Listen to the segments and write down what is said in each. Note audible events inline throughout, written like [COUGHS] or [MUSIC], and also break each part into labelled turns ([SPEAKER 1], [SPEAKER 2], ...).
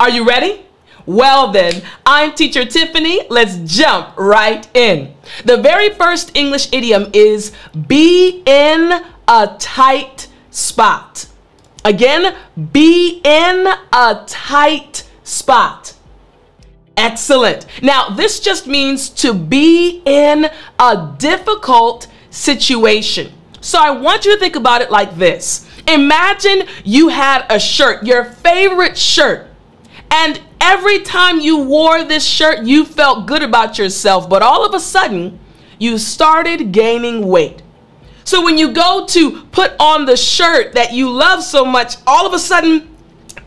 [SPEAKER 1] Are you ready? Well then, I'm teacher Tiffani. Let's jump right in. The very first English idiom is be in a tight spot. Again, be in a tight spot. Excellent. Now, this just means to be in a difficult situation. So I want you to think about it like this. Imagine you had a shirt, your favorite shirt, and every time you wore this shirt, you felt good about yourself, but all of a sudden, you started gaining weight. So when you go to put on the shirt that you love so much, all of a sudden,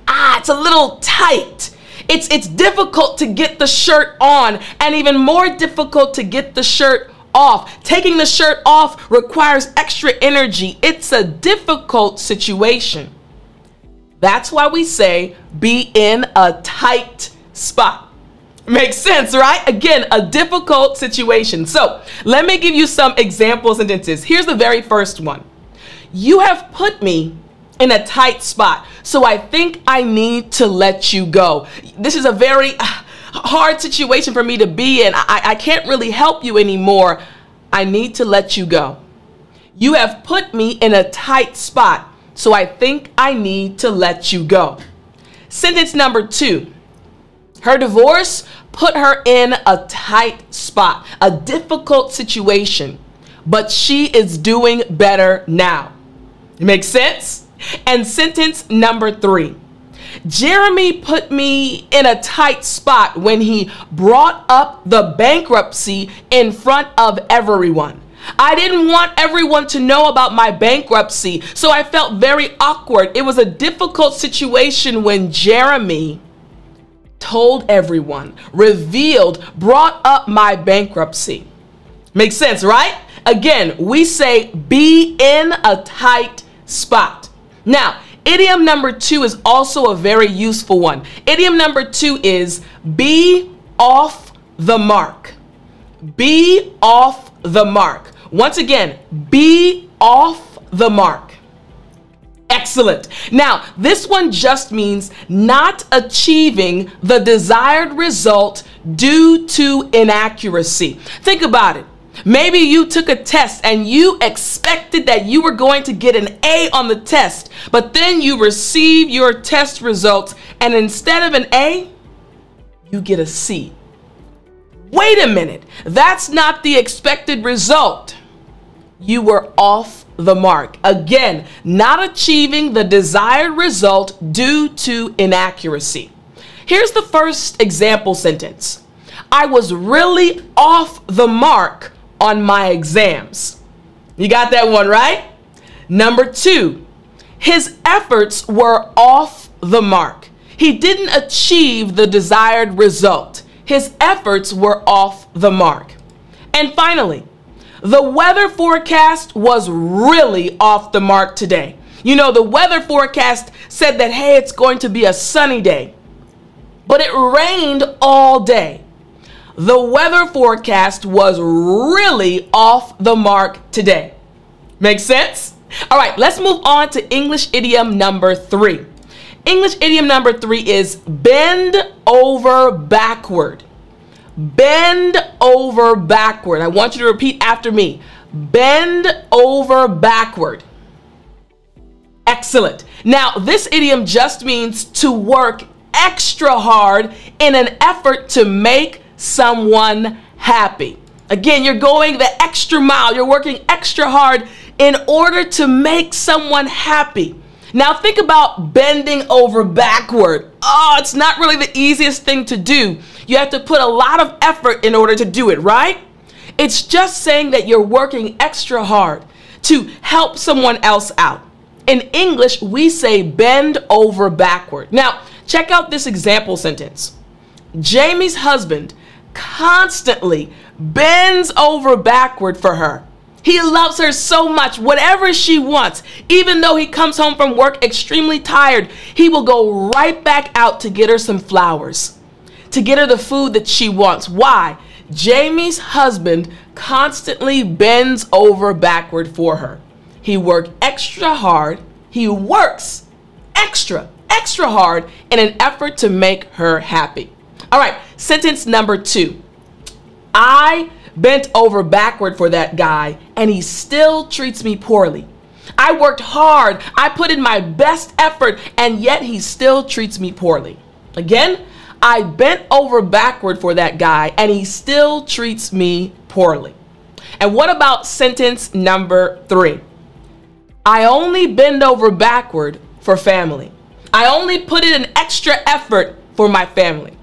[SPEAKER 1] ah, it's a little tight. It's, it's difficult to get the shirt on and even more difficult to get the shirt off. Taking the shirt off requires extra energy. It's a difficult situation. That's why we say be in a tight spot. Makes sense, right? Again, a difficult situation. So let me give you some example sentences. Here's the very first one. You have put me in a tight spot, so I think I need to let you go. This is a very uh, hard situation for me to be in. I, I can't really help you anymore. I need to let you go. You have put me in a tight spot so I think I need to let you go. Sentence number two. Her divorce put her in a tight spot, a difficult situation, but she is doing better now. It makes sense? And sentence number three. Jeremy put me in a tight spot when he brought up the bankruptcy in front of everyone. I didn't want everyone to know about my bankruptcy, so I felt very awkward. It was a difficult situation when Jeremy told everyone, revealed, brought up my bankruptcy. Makes sense, right? Again, we say be in a tight spot. Now, idiom number two is also a very useful one. Idiom number two is be off the mark. Be off the mark. Once again, be off the mark. Excellent. Now, this one just means not achieving the desired result due to inaccuracy. Think about it. Maybe you took a test and you expected that you were going to get an A on the test, but then you receive your test results and instead of an A, you get a C. Wait a minute, that's not the expected result you were off the mark. Again, not achieving the desired result due to inaccuracy. Here's the first example sentence I was really off the mark on my exams. You got that one right? Number two, his efforts were off the mark. He didn't achieve the desired result. His efforts were off the mark. And finally, the weather forecast was really off the mark today. You know, the weather forecast said that, hey, it's going to be a sunny day, but it rained all day. The weather forecast was really off the mark today. Make sense? All right, let's move on to English idiom number three. English idiom number three is bend over backward. Bend over backward. I want you to repeat after me. Bend over backward. Excellent. Now, this idiom just means to work extra hard in an effort to make someone happy. Again, you're going the extra mile. You're working extra hard in order to make someone happy. Now think about bending over backward. Oh, it's not really the easiest thing to do. You have to put a lot of effort in order to do it, right? It's just saying that you're working extra hard to help someone else out. In English, we say bend over backward. Now, check out this example sentence. Jamie's husband constantly bends over backward for her. He loves her so much, whatever she wants. Even though he comes home from work extremely tired, he will go right back out to get her some flowers, to get her the food that she wants. Why? Jamie's husband constantly bends over backward for her. He worked extra hard. He works extra, extra hard in an effort to make her happy. All right, sentence number two. I bent over backward for that guy and he still treats me poorly. I worked hard, I put in my best effort, and yet he still treats me poorly. Again, I bent over backward for that guy and he still treats me poorly. And what about sentence number three? I only bend over backward for family. I only put in an extra effort for my family.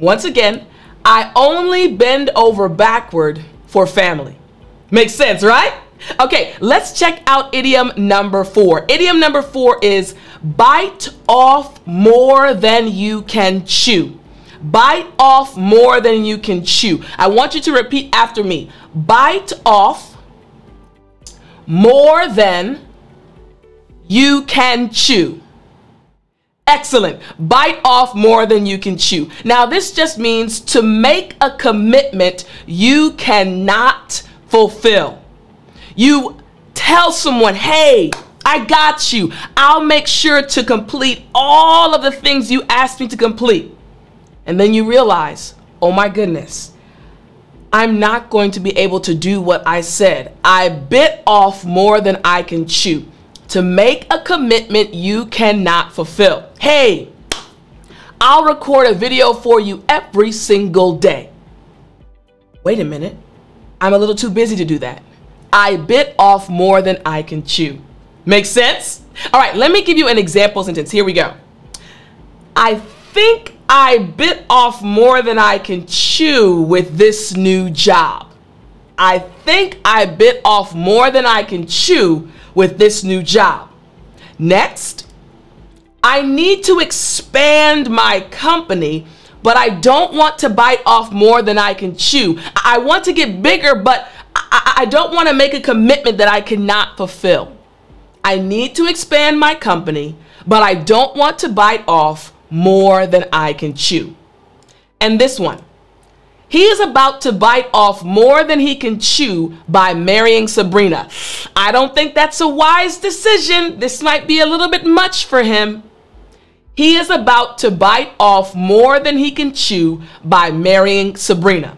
[SPEAKER 1] Once again, I only bend over backward for family. Makes sense, right? Okay, let's check out idiom number four. Idiom number four is bite off more than you can chew. Bite off more than you can chew. I want you to repeat after me. Bite off more than you can chew. Excellent. Bite off more than you can chew. Now, this just means to make a commitment you cannot fulfill. You tell someone, hey, I got you. I'll make sure to complete all of the things you asked me to complete. And then you realize, oh my goodness, I'm not going to be able to do what I said. I bit off more than I can chew to make a commitment you cannot fulfill. Hey, I'll record a video for you every single day. Wait a minute. I'm a little too busy to do that. I bit off more than I can chew. Make sense? All right, let me give you an example sentence. Here we go. I think I bit off more than I can chew with this new job. I think I bit off more than I can chew with this new job. Next, I need to expand my company, but I don't want to bite off more than I can chew. I want to get bigger, but I, don't want to make a commitment that I cannot fulfill. I need to expand my company, but I don't want to bite off more than I can chew. And this one, he is about to bite off more than he can chew by marrying Sabrina. I don't think that's a wise decision. This might be a little bit much for him. He is about to bite off more than he can chew by marrying Sabrina.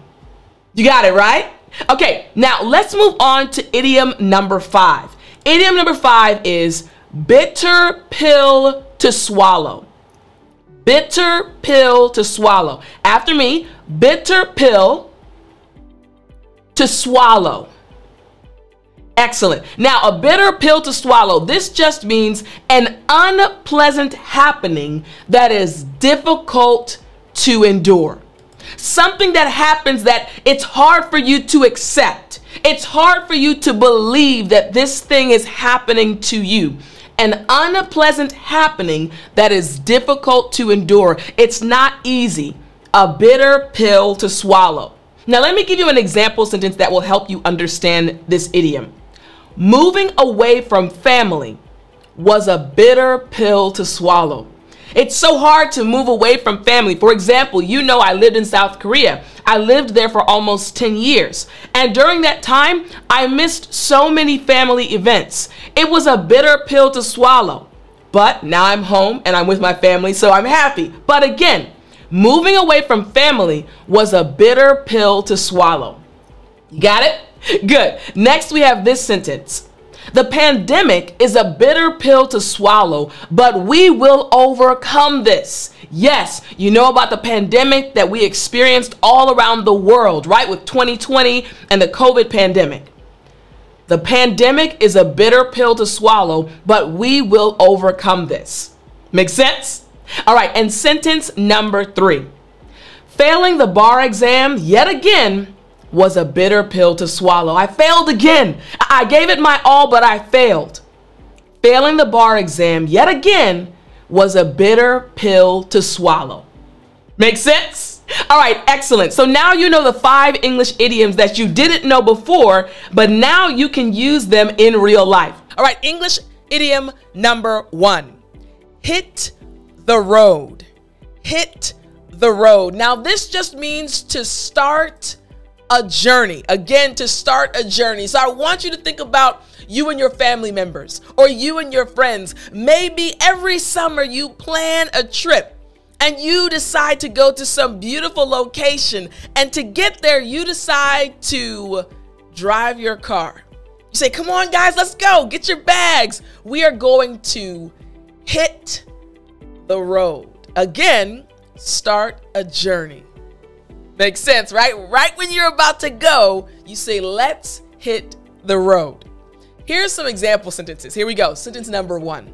[SPEAKER 1] You got it, right? Okay, now let's move on to idiom number five. Idiom number five is bitter pill to swallow. Bitter pill to swallow. After me, bitter pill to swallow. Excellent. Now, a bitter pill to swallow. This just means an unpleasant happening that is difficult to endure. Something that happens that it's hard for you to accept. It's hard for you to believe that this thing is happening to you. An unpleasant happening that is difficult to endure. It's not easy. A bitter pill to swallow. Now, let me give you an example sentence that will help you understand this idiom. Moving away from family was a bitter pill to swallow. It's so hard to move away from family. For example, you know I lived in South Korea. I lived there for almost 10 years. And during that time, I missed so many family events. It was a bitter pill to swallow. But now I'm home and I'm with my family, so I'm happy. But again, moving away from family was a bitter pill to swallow. Got it? [LAUGHS] Good. Next, we have this sentence. The pandemic is a bitter pill to swallow, but we will overcome this. Yes, you know about the pandemic that we experienced all around the world, right? With 2020 and the COVID pandemic. The pandemic is a bitter pill to swallow, but we will overcome this. Make sense? All right, and sentence number three. Failing the bar exam yet again was a bitter pill to swallow. I failed again. I gave it my all, but I failed. Failing the bar exam yet again was a bitter pill to swallow. Make sense? All right, excellent. So now you know the five English idioms that you didn't know before, but now you can use them in real life. All right, English idiom number one hit the road. Hit the road. Now, this just means to start a journey. Again, to start a journey. So I want you to think about you and your family members or you and your friends. Maybe every summer you plan a trip and you decide to go to some beautiful location. And to get there, you decide to drive your car. You say, Come on, guys, let's go. Get your bags. We are going to hit the road. Again, start a journey. Makes sense, right? Right when you're about to go, you say, Let's hit the road. Here's some example sentences. Here we go. Sentence number one.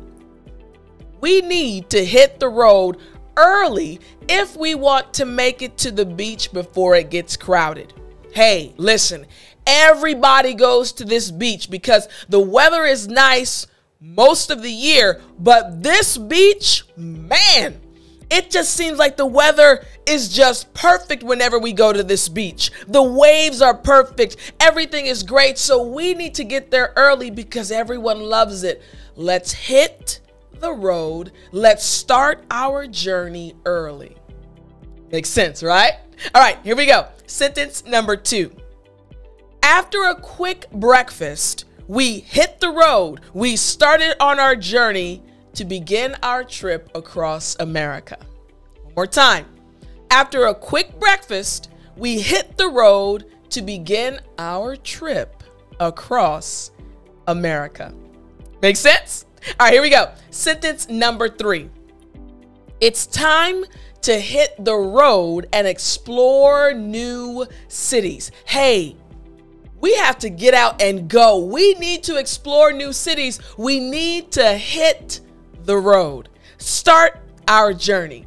[SPEAKER 1] We need to hit the road early if we want to make it to the beach before it gets crowded. Hey, listen, everybody goes to this beach because the weather is nice most of the year, but this beach, man, it just seems like the weather is just perfect whenever we go to this beach. The waves are perfect. Everything is great. So we need to get there early because everyone loves it. Let's hit the road. Let's start our journey early. Makes sense, right? All right, here we go. Sentence number two. After a quick breakfast, we hit the road. We started on our journey to begin our trip across America. One more time. After a quick breakfast, we hit the road to begin our trip across America. Make sense? All right, here we go. Sentence number three. It's time to hit the road and explore new cities. Hey, we have to get out and go. We need to explore new cities. We need to hit the road. Start our journey.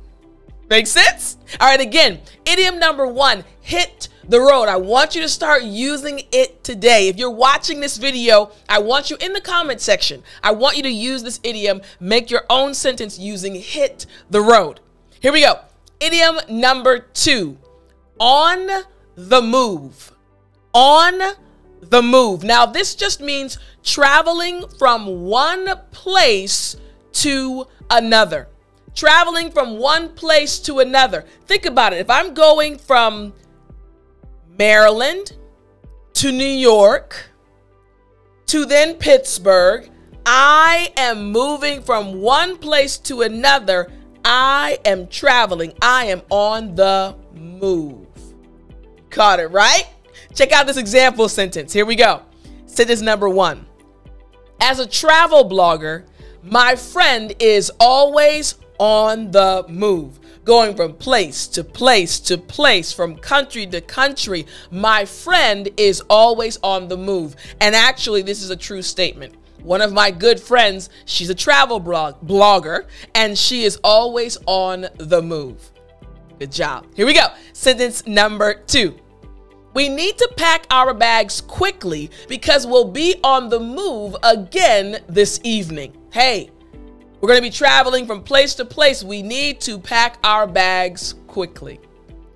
[SPEAKER 1] Make sense? All right, again, idiom number one hit the road. I want you to start using it today. If you're watching this video, I want you in the comment section. I want you to use this idiom, make your own sentence using hit the road. Here we go. Idiom number two on the move. On the move. Now, this just means traveling from one place to another. Traveling from one place to another. Think about it. If I'm going from Maryland to New York to then Pittsburgh. I am moving from one place to another. I am traveling. I am on the move. Caught it, right? Check out this example sentence. Here we go. Sentence number one. As a travel blogger, my friend is always on the move going from place to place to place, from country to country. My friend is always on the move. And actually, this is a true statement. One of my good friends, she's a travel blog, blogger, and she is always on the move. Good job. Here we go. Sentence number two. We need to pack our bags quickly because we'll be on the move again this evening. Hey, we're going to be traveling from place to place. We need to pack our bags quickly.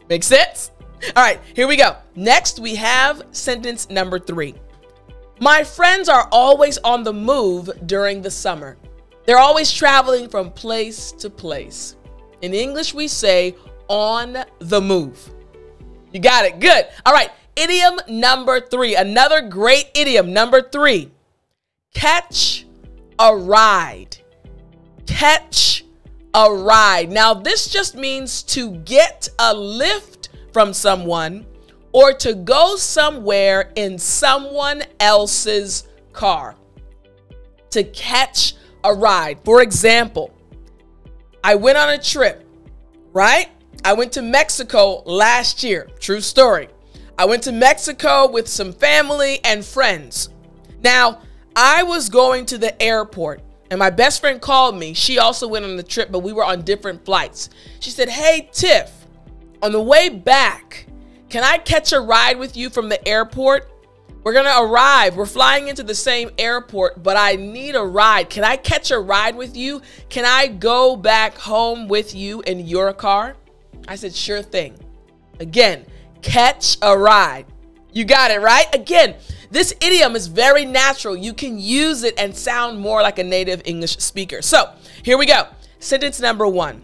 [SPEAKER 1] Make sense? All right, here we go. Next, we have sentence number three. My friends are always on the move during the summer. They're always traveling from place to place. In English, we say on the move. You got it. Good. All right. Idiom number three. Another great idiom. Number three. Catch a ride catch a ride. Now, this just means to get a lift from someone or to go somewhere in someone else's car. To catch a ride. For example, I went on a trip, right? I went to Mexico last year. True story. I went to Mexico with some family and friends. Now, I was going to the airport and my best friend called me. She also went on the trip, but we were on different flights. She said, Hey, Tiff, on the way back, can I catch a ride with you from the airport? We're gonna arrive. We're flying into the same airport, but I need a ride. Can I catch a ride with you? Can I go back home with you in your car? I said, Sure thing. Again, catch a ride. You got it, right? Again, this idiom is very natural. You can use it and sound more like a native English speaker. So here we go. Sentence number one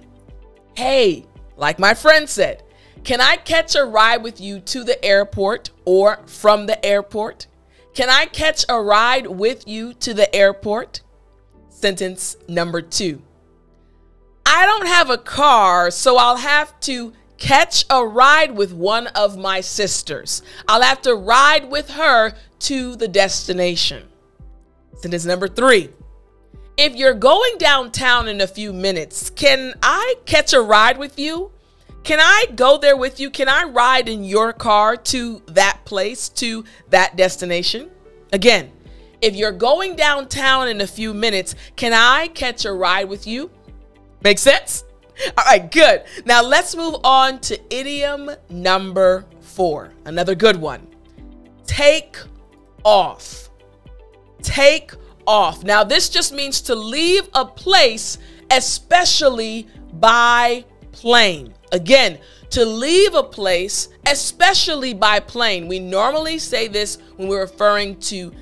[SPEAKER 1] Hey, like my friend said, Can I catch a ride with you to the airport or from the airport? Can I catch a ride with you to the airport? Sentence number two. I don't have a car, so I'll have to catch a ride with one of my sisters. I'll have to ride with her to the destination. Sentence number three. If you're going downtown in a few minutes, can I catch a ride with you? Can I go there with you? Can I ride in your car to that place, to that destination? Again, if you're going downtown in a few minutes, can I catch a ride with you? Make sense? All right, good. Now let's move on to idiom number four. Another good one. Take off. Take off. Now, this just means to leave a place, especially by plane. Again, to leave a place, especially by plane. We normally say this when we're referring to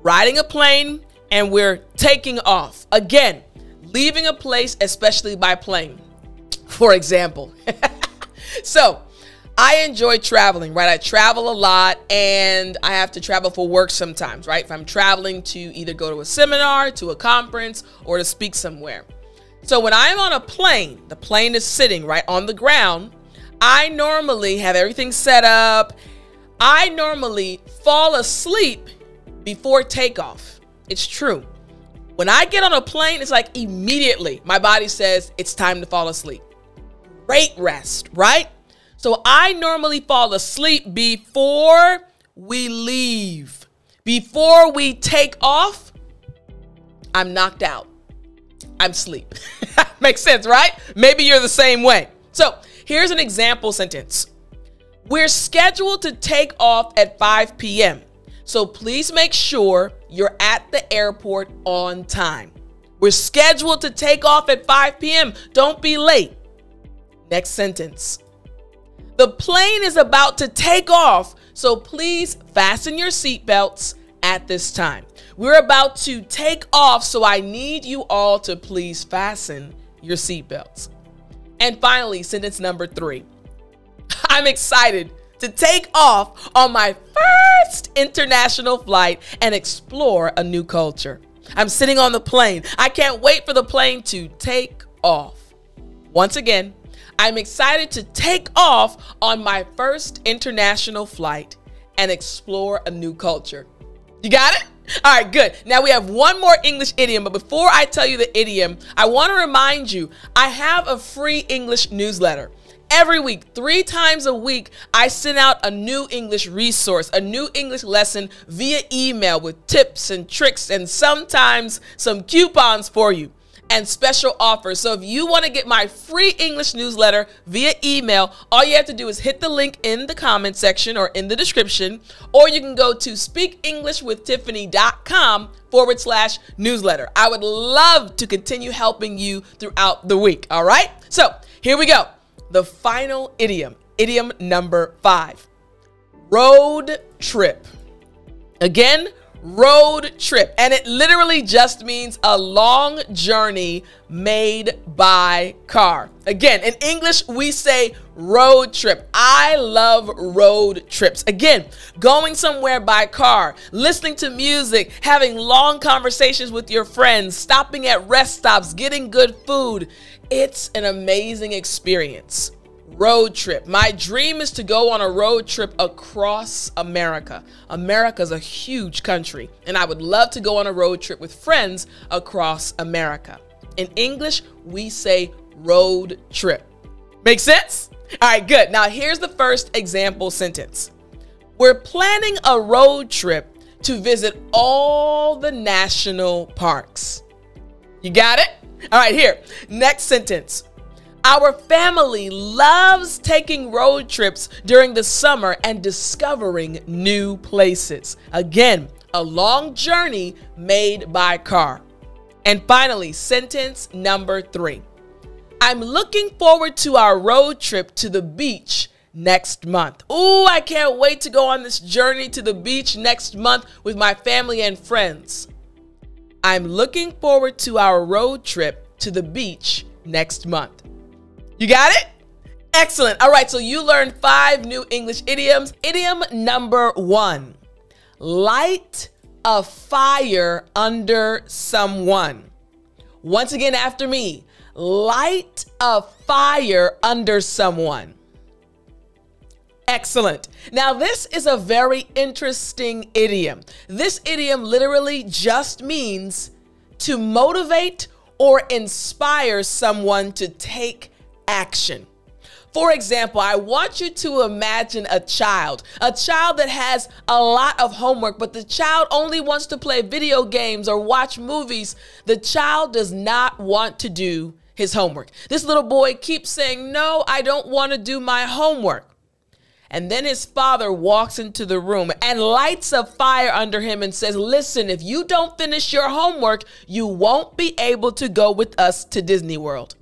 [SPEAKER 1] riding a plane and we're taking off. Again, leaving a place, especially by plane. [LAUGHS] For example, [LAUGHS] so I enjoy traveling, right? I travel a lot and I have to travel for work sometimes, right? If I'm traveling to either go to a seminar, to a conference, or to speak somewhere. So when I'm on a plane, the plane is sitting right on the ground. I normally have everything set up. I normally fall asleep before takeoff. It's true. When I get on a plane, it's like immediately my body says it's time to fall asleep. Great rest, right? So I normally fall asleep before we leave. Before we take off, I'm knocked out. I'm asleep. [LAUGHS] Makes sense, right? Maybe you're the same way. So here's an example sentence. We're scheduled to take off at 5 p.m. So please make sure you're at the airport on time. We're scheduled to take off at 5 p.m. Don't be late. Next sentence. The plane is about to take off, so please fasten your seatbelts at this time. We're about to take off, so I need you all to please fasten your seatbelts. And finally, sentence number three. [LAUGHS] I'm excited to take off on my first international flight and explore a new culture. I'm sitting on the plane. I can't wait for the plane to take off. Once again, I'm excited to take off on my first international flight and explore a new culture. You got it? All right, good. Now we have one more English idiom, but before I tell you the idiom, I want to remind you I have a free English newsletter. Every week, three times a week, I send out a new English resource, a new English lesson via email with tips and tricks and sometimes some coupons for you and special offers. So if you want to get my free English newsletter via email, all you have to do is hit the link in the comment section or in the description, or you can go to speakenglishwithtiffani.com forward slash newsletter. I would love to continue helping you throughout the week. All right. So here we go. The final idiom, idiom number five road trip. Again, road trip. And it literally just means a long journey made by car. Again, in English, we say road trip. I love road trips. Again, going somewhere by car, listening to music, having long conversations with your friends, stopping at rest stops, getting good food. It's an amazing experience road trip. My dream is to go on a road trip across America. America's a huge country, and I would love to go on a road trip with friends across America. In English, we say road trip. Make sense? All right, good. Now, here's the first example sentence We're planning a road trip to visit all the national parks. You got it? All right, here. Next sentence. Our family loves taking road trips during the summer and discovering new places. Again, a long journey made by car. And finally, sentence number three. I'm looking forward to our road trip to the beach next month. Ooh, I can't wait to go on this journey to the beach next month with my family and friends. I'm looking forward to our road trip to the beach next month. You got it? Excellent. All right, so you learned five new English idioms. Idiom number one light a fire under someone. Once again, after me, light a fire under someone. Excellent. Now, this is a very interesting idiom. This idiom literally just means to motivate or inspire someone to take action. For example, I want you to imagine a child, a child that has a lot of homework, but the child only wants to play video games or watch movies. The child does not want to do his homework. This little boy keeps saying, No, I don't want to do my homework. And then his father walks into the room and lights a fire under him and says, Listen, if you don't finish your homework, you won't be able to go with us to Disney World.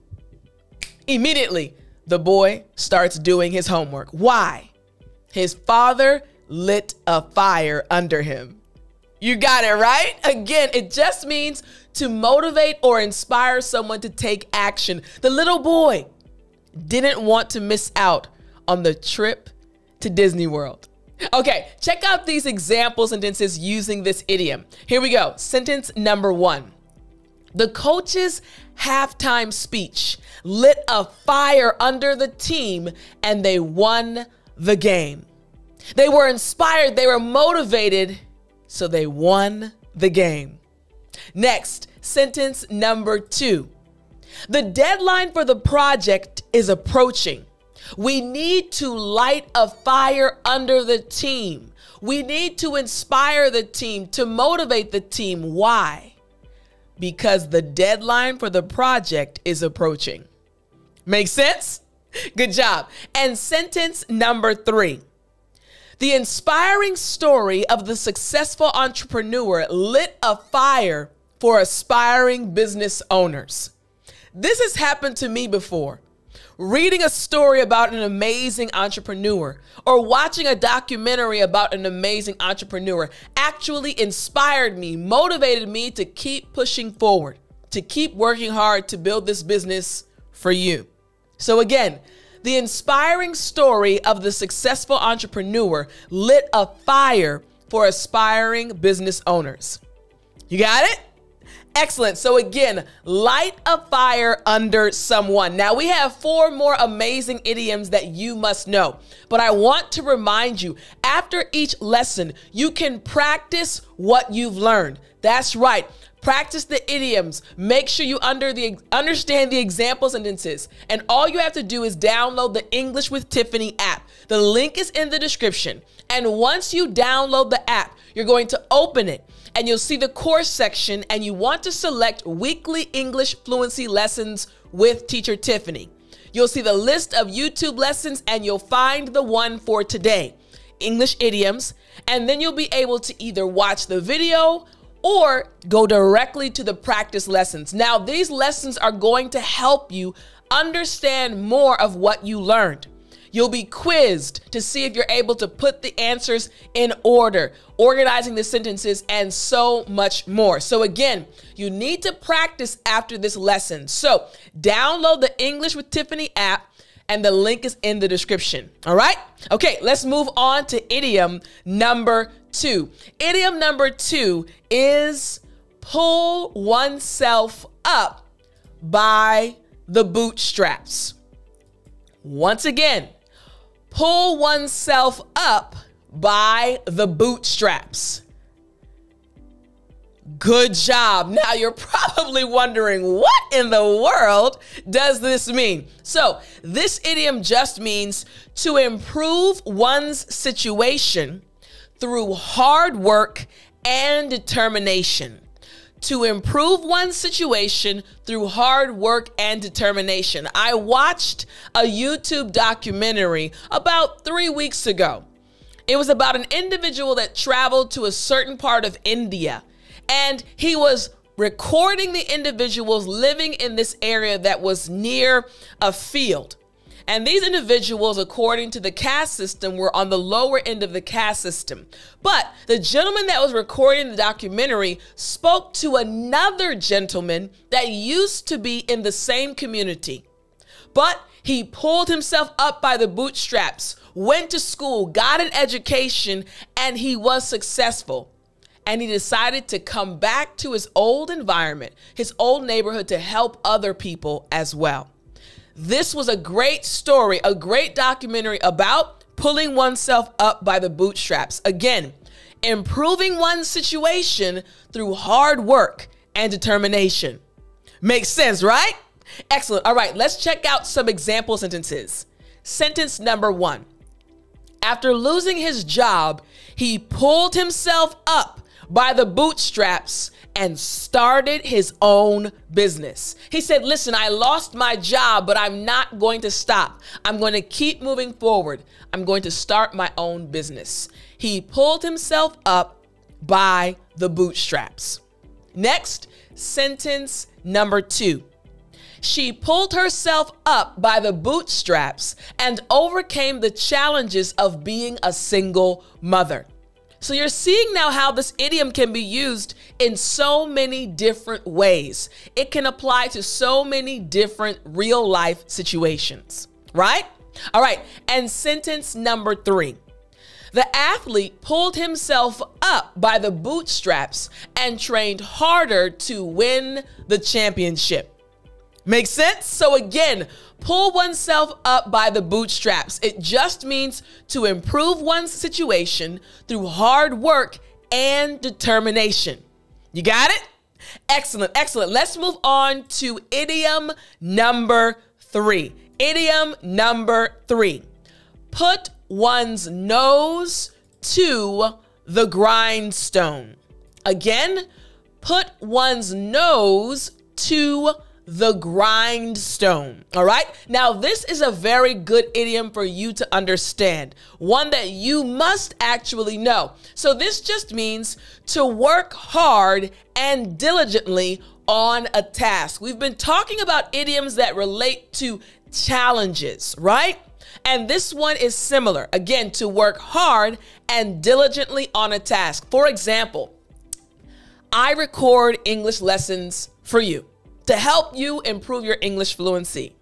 [SPEAKER 1] Immediately, the boy starts doing his homework. Why? His father lit a fire under him. You got it right? Again, it just means to motivate or inspire someone to take action. The little boy didn't want to miss out on the trip to Disney World. Okay, check out these example sentences using this idiom. Here we go. Sentence number one The coach's halftime speech lit a fire under the team and they won the game. They were inspired, they were motivated, so they won the game. Next, sentence number two. The deadline for the project is approaching. We need to light a fire under the team. We need to inspire the team, to motivate the team. Why? Because the deadline for the project is approaching. Make sense? Good job. And sentence number three. The inspiring story of the successful entrepreneur lit a fire for aspiring business owners. This has happened to me before reading a story about an amazing entrepreneur or watching a documentary about an amazing entrepreneur actually inspired me, motivated me to keep pushing forward, to keep working hard to build this business for you. So, again, the inspiring story of the successful entrepreneur lit a fire for aspiring business owners. You got it? Excellent. So, again, light a fire under someone. Now, we have four more amazing idioms that you must know. But I want to remind you after each lesson, you can practice what you've learned. That's right. Practice the idioms. Make sure you under the understand the example sentences. And all you have to do is download the English with Tiffani app. The link is in the description. And once you download the app, you're going to open it and you'll see the course section and you want to select weekly English fluency lessons with teacher Tiffani. You'll see the list of YouTube lessons and you'll find the one for today, English idioms, and then you'll be able to either watch the video or go directly to the practice lessons. Now, these lessons are going to help you understand more of what you learned. You'll be quizzed to see if you're able to put the answers in order, organizing the sentences, and so much more. So, again, you need to practice after this lesson. So, download the English with Tiffani app and the link is in the description. All right? Okay, let's move on to idiom number two. Idiom number two is pull oneself up by the bootstraps. Once again, pull oneself up by the bootstraps. Good job. Now you're probably wondering what in the world does this mean? So, this idiom just means to improve one's situation through hard work and determination to improve one's situation through hard work and determination. I watched a YouTube documentary about three weeks ago. It was about an individual that traveled to a certain part of India and he was recording the individuals living in this area that was near a field. And these individuals, according to the caste system, were on the lower end of the caste system. But the gentleman that was recording the documentary spoke to another gentleman that used to be in the same community. But He pulled himself up by the bootstraps, went to school, got an education, and he was successful. And he decided to come back to his old environment, his old neighborhood, to help other people as well. This was a great story, a great documentary about pulling oneself up by the bootstraps. Again, improving one's situation through hard work and determination. Makes sense, right? Excellent. All right, let's check out some example sentences. Sentence number one After losing his job, he pulled himself up by the bootstraps and started his own business. He said, Listen, I lost my job, but I'm not going to stop. I'm going to keep moving forward. I'm going to start my own business. He pulled himself up by the bootstraps. Next, sentence number two. She pulled herself up by the bootstraps and overcame the challenges of being a single mother. So you're seeing now how this idiom can be used in so many different ways. It can apply to so many different real life situations, right? All right, and sentence number three. The athlete pulled himself up by the bootstraps and trained harder to win the championship. Makes sense? So, again, pull oneself up by the bootstraps. It just means to improve one's situation through hard work and determination. You got it? Excellent, excellent. Let's move on to idiom number three. Idiom number three. Put one's nose to the grindstone. Again, put one's nose to the grindstone. All right. Now, this is a very good idiom for you to understand, one that you must actually know. So, this just means to work hard and diligently on a task. We've been talking about idioms that relate to challenges, right? And this one is similar. Again, to work hard and diligently on a task. For example, I record English lessons for you to help you improve your English fluency.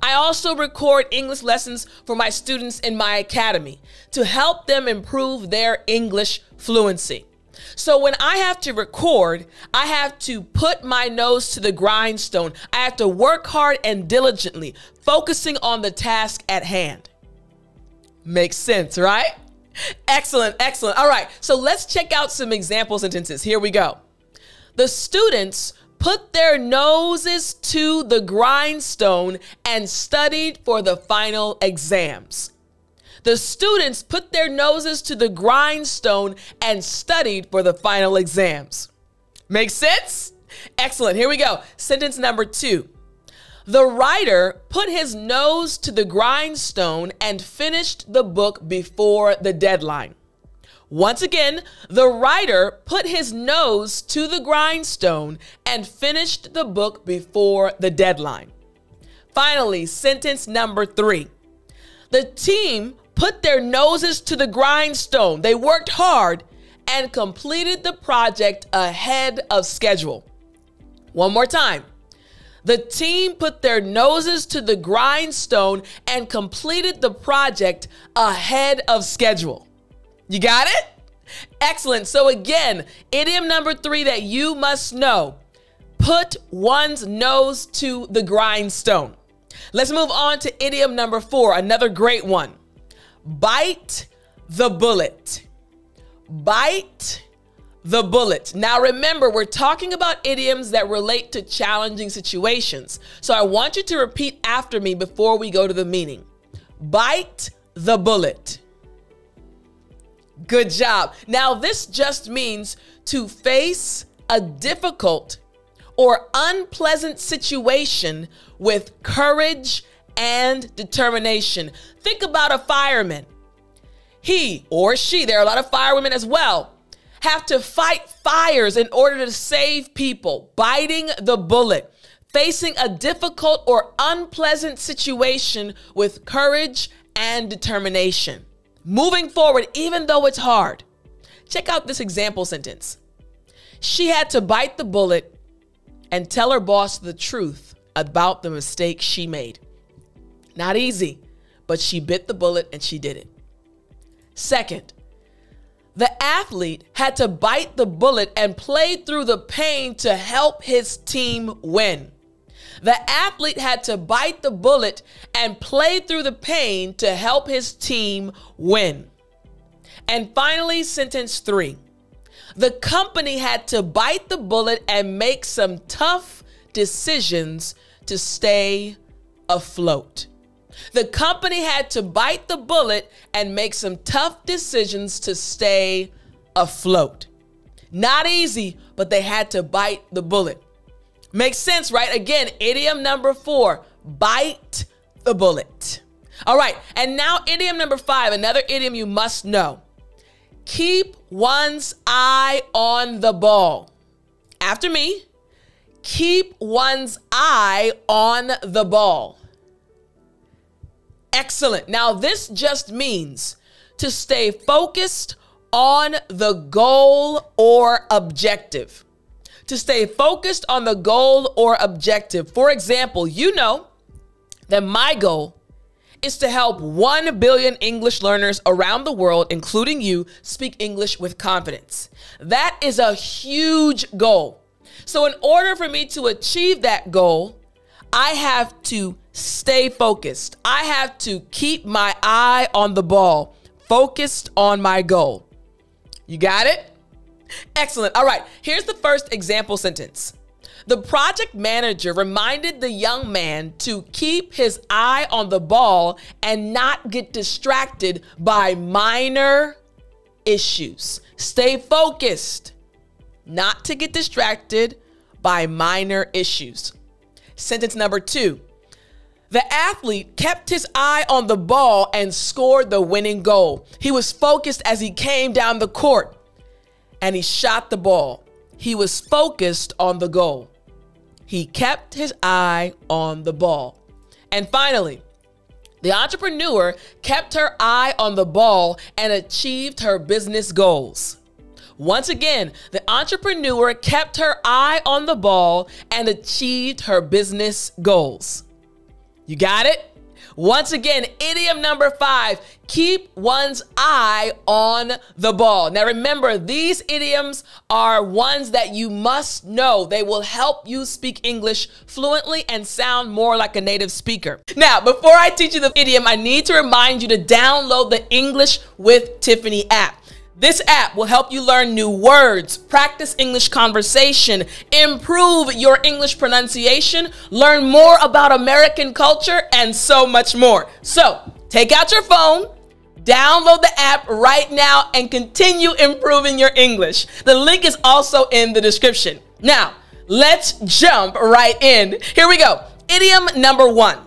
[SPEAKER 1] I also record English lessons for my students in my academy to help them improve their English fluency. So when I have to record, I have to put my nose to the grindstone. I have to work hard and diligently, focusing on the task at hand. Makes sense, right? Excellent, excellent. All right, so let's check out some example sentences. Here we go. The students put their noses to the grindstone and studied for the final exams. The students put their noses to the grindstone and studied for the final exams. Make sense? Excellent. Here we go. Sentence number two. The writer put his nose to the grindstone and finished the book before the deadline. Once again, the writer put his nose to the grindstone and finished the book before the deadline. Finally, sentence number three. The team put their noses to the grindstone. They worked hard and completed the project ahead of schedule. One more time. The team put their noses to the grindstone and completed the project ahead of schedule. You got it? Excellent. So, again, idiom number three that you must know put one's nose to the grindstone. Let's move on to idiom number four, another great one bite the bullet. Bite the bullet. Now, remember, we're talking about idioms that relate to challenging situations. So, I want you to repeat after me before we go to the meaning. Bite the bullet. Good job. Now, this just means to face a difficult or unpleasant situation with courage and determination. Think about a fireman. He or she, there are a lot of firewomen as well, have to fight fires in order to save people, biting the bullet, facing a difficult or unpleasant situation with courage and determination moving forward, even though it's hard. Check out this example sentence. She had to bite the bullet and tell her boss the truth about the mistake she made. Not easy, but she bit the bullet and she did it. Second, the athlete had to bite the bullet and play through the pain to help his team win. The athlete had to bite the bullet and play through the pain to help his team win. And finally, sentence three the company had to bite the bullet and make some tough decisions to stay afloat. The company had to bite the bullet and make some tough decisions to stay afloat. Not easy, but they had to bite the bullet. Makes sense, right? Again, idiom number four bite the bullet. All right, and now idiom number five, another idiom you must know. Keep one's eye on the ball. After me, keep one's eye on the ball. Excellent. Now, this just means to stay focused on the goal or objective. To stay focused on the goal or objective. For example, you know that my goal is to help 1 billion English learners around the world, including you, speak English with confidence. That is a huge goal. So, in order for me to achieve that goal, I have to stay focused. I have to keep my eye on the ball, focused on my goal. You got it? Excellent. All right, here's the first example sentence. The project manager reminded the young man to keep his eye on the ball and not get distracted by minor issues. Stay focused, not to get distracted by minor issues. Sentence number two the athlete kept his eye on the ball and scored the winning goal. He was focused as he came down the court and he shot the ball. He was focused on the goal. He kept his eye on the ball. And finally, the entrepreneur kept her eye on the ball and achieved her business goals. Once again, the entrepreneur kept her eye on the ball and achieved her business goals. You got it? Once again, idiom number five keep one's eye on the ball. Now, remember, these idioms are ones that you must know. They will help you speak English fluently and sound more like a native speaker. Now, before I teach you the idiom, I need to remind you to download the English with Tiffani app. This app will help you learn new words, practice English conversation, improve your English pronunciation, learn more about American culture, and so much more. So take out your phone, download the app right now, and continue improving your English. The link is also in the description. Now, let's jump right in. Here we go. Idiom number one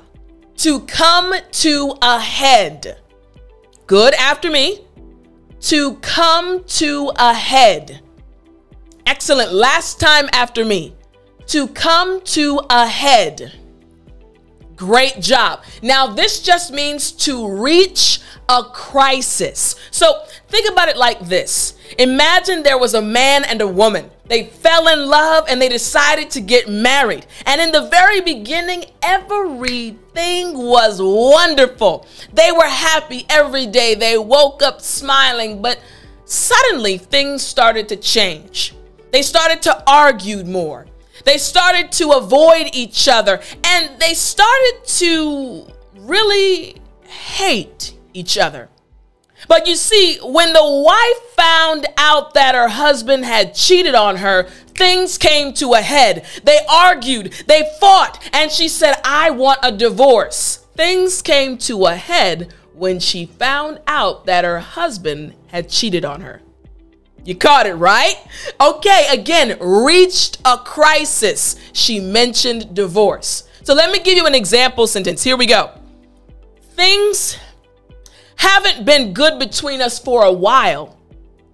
[SPEAKER 1] to come to a head. Good after me to come to a head. Excellent. Last time after me. To come to a head. Great job. Now, this just means to reach a crisis. So, think about it like this Imagine there was a man and a woman. They fell in love and they decided to get married. And in the very beginning, everything was wonderful. They were happy every day. They woke up smiling, but suddenly things started to change. They started to argue more. They started to avoid each other and they started to really hate each other. But you see, when the wife found out that her husband had cheated on her, things came to a head. They argued, they fought, and she said, I want a divorce. Things came to a head when she found out that her husband had cheated on her. You caught it, right? Okay, again, reached a crisis. She mentioned divorce. So let me give you an example sentence. Here we go. Things haven't been good between us for a while.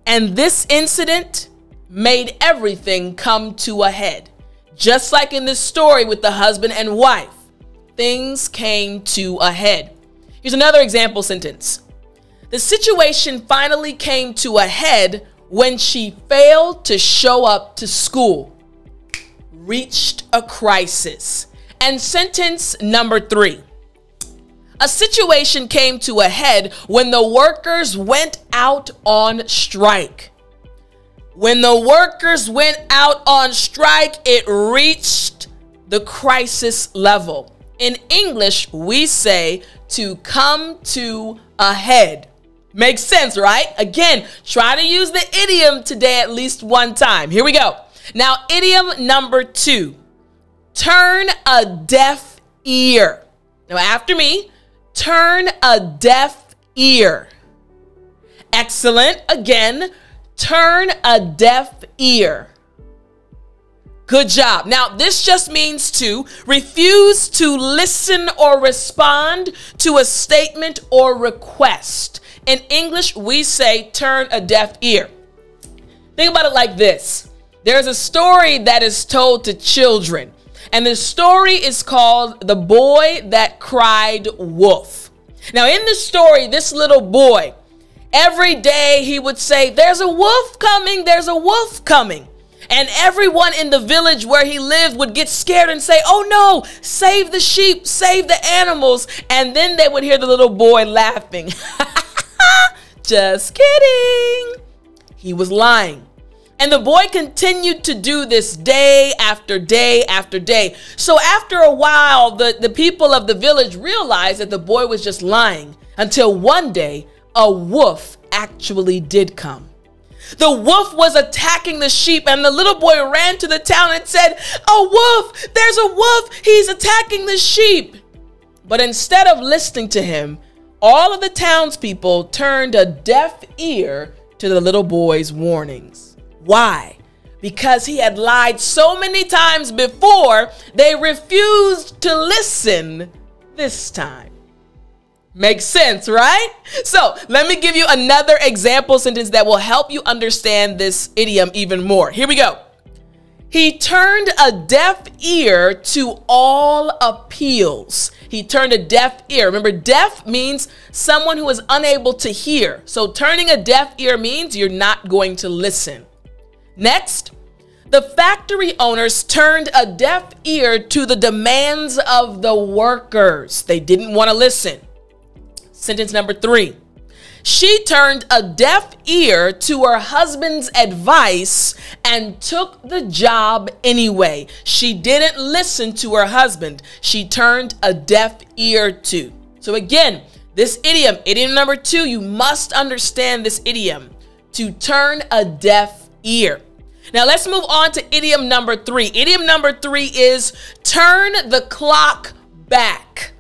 [SPEAKER 1] And this incident made everything come to a head. Just like in this story with the husband and wife, things came to a head. Here's another example sentence. The situation finally came to a head when she failed to show up to school. Reached a crisis. And sentence number three A situation came to a head when the workers went out on strike. When the workers went out on strike, it reached the crisis level. In English, we say to come to a head. Makes sense, right? Again, try to use the idiom today at least one time. Here we go. Now, idiom number two turn a deaf ear. Now, after me, turn a deaf ear. Excellent. Again, turn a deaf ear. Good job. Now, this just means to refuse to listen or respond to a statement or request. In English, we say turn a deaf ear. Think about it like this there's a story that is told to children, and the story is called The Boy That Cried Wolf. Now, in the story, this little boy, every day he would say, There's a wolf coming, there's a wolf coming. And everyone in the village where he lived would get scared and say, Oh no, save the sheep, save the animals. And then they would hear the little boy laughing. [LAUGHS] Just kidding. He was lying. And the boy continued to do this day after day after day. So after a while, the, the people of the village realized that the boy was just lying until one day a wolf actually did come. The wolf was attacking the sheep, and the little boy ran to the town and said, A wolf! There's a wolf! He's attacking the sheep! But instead of listening to him, all of the townspeople turned a deaf ear to the little boy's warnings. Why? Because he had lied so many times before, they refused to listen this time. Makes sense, right? So let me give you another example sentence that will help you understand this idiom even more. Here we go. He turned a deaf ear to all appeals. He turned a deaf ear. Remember, deaf means someone who is unable to hear. So turning a deaf ear means you're not going to listen. Next, the factory owners turned a deaf ear to the demands of the workers. They didn't want to listen. Sentence number three. She turned a deaf ear to her husband's advice and took the job anyway. She didn't listen to her husband. She turned a deaf ear to. So, again, this idiom, idiom number two, you must understand this idiom to turn a deaf ear. Now, let's move on to idiom number three. Idiom number three is turn the clock back.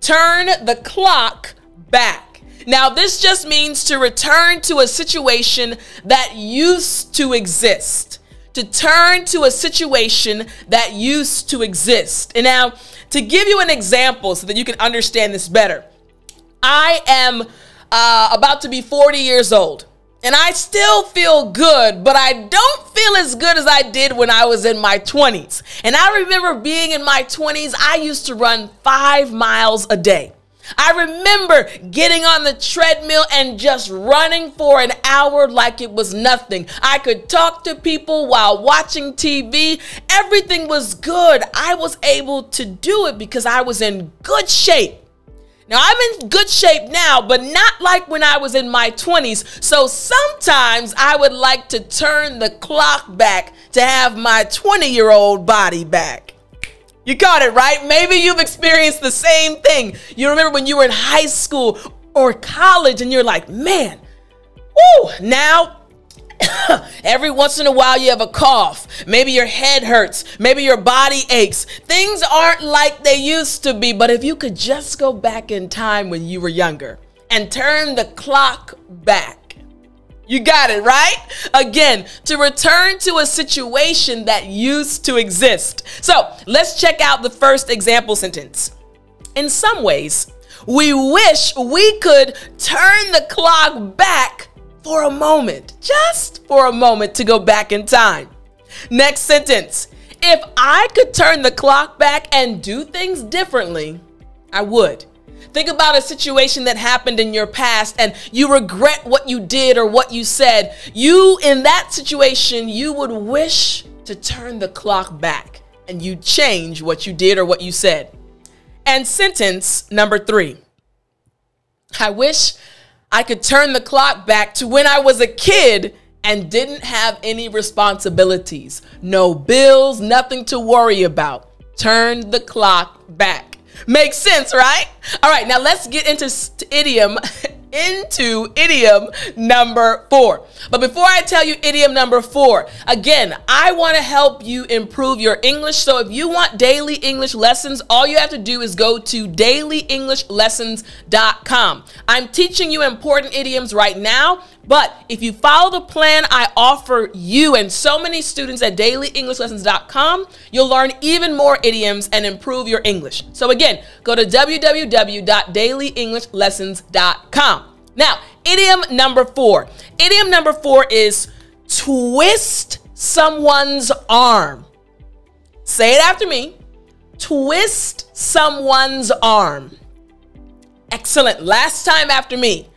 [SPEAKER 1] Turn the clock back. Now, this just means to return to a situation that used to exist. To turn to a situation that used to exist. And now, to give you an example so that you can understand this better, I am uh, about to be 40 years old. And I still feel good, but I don't feel as good as I did when I was in my 20s. And I remember being in my 20s, I used to run five miles a day. I remember getting on the treadmill and just running for an hour like it was nothing. I could talk to people while watching TV. Everything was good. I was able to do it because I was in good shape. Now, I'm in good shape now, but not like when I was in my 20s. So sometimes I would like to turn the clock back to have my 20 year old body back. You got it, right? Maybe you've experienced the same thing. You remember when you were in high school or college and you're like, man, whoo, now [COUGHS] Every once in a while, you have a cough. Maybe your head hurts. Maybe your body aches. Things aren't like they used to be. But if you could just go back in time when you were younger and turn the clock back, you got it, right? Again, to return to a situation that used to exist. So let's check out the first example sentence. In some ways, we wish we could turn the clock back for a moment, just for a moment to go back in time. Next sentence. If I could turn the clock back and do things differently, I would. Think about a situation that happened in your past and you regret what you did or what you said. You, in that situation, you would wish to turn the clock back and you change what you did or what you said. And sentence number three I wish I could turn the clock back to when I was a kid and didn't have any responsibilities. No bills, nothing to worry about. Turn the clock back. Makes sense, right? All right, now let's get into idiom [LAUGHS] into idiom number four. But before I tell you idiom number four, again, I want to help you improve your English. So if you want daily English lessons, all you have to do is go to dailyenglishlessons.com. I'm teaching you important idioms right now. But if you follow the plan I offer you and so many students at dailyenglishlessons.com, you'll learn even more idioms and improve your English. So again, go to www.dailyenglishlessons.com. Now, idiom number four. Idiom number four is twist someone's arm. Say it after me. Twist someone's arm. Excellent. Last time after me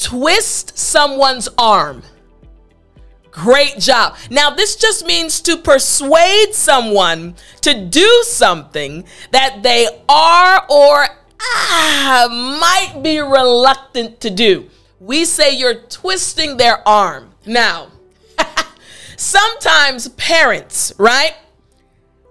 [SPEAKER 1] twist someone's arm. Great job. Now, this just means to persuade someone to do something that they are or ah, might be reluctant to do. We say you're twisting their arm. Now, [LAUGHS] sometimes parents, right,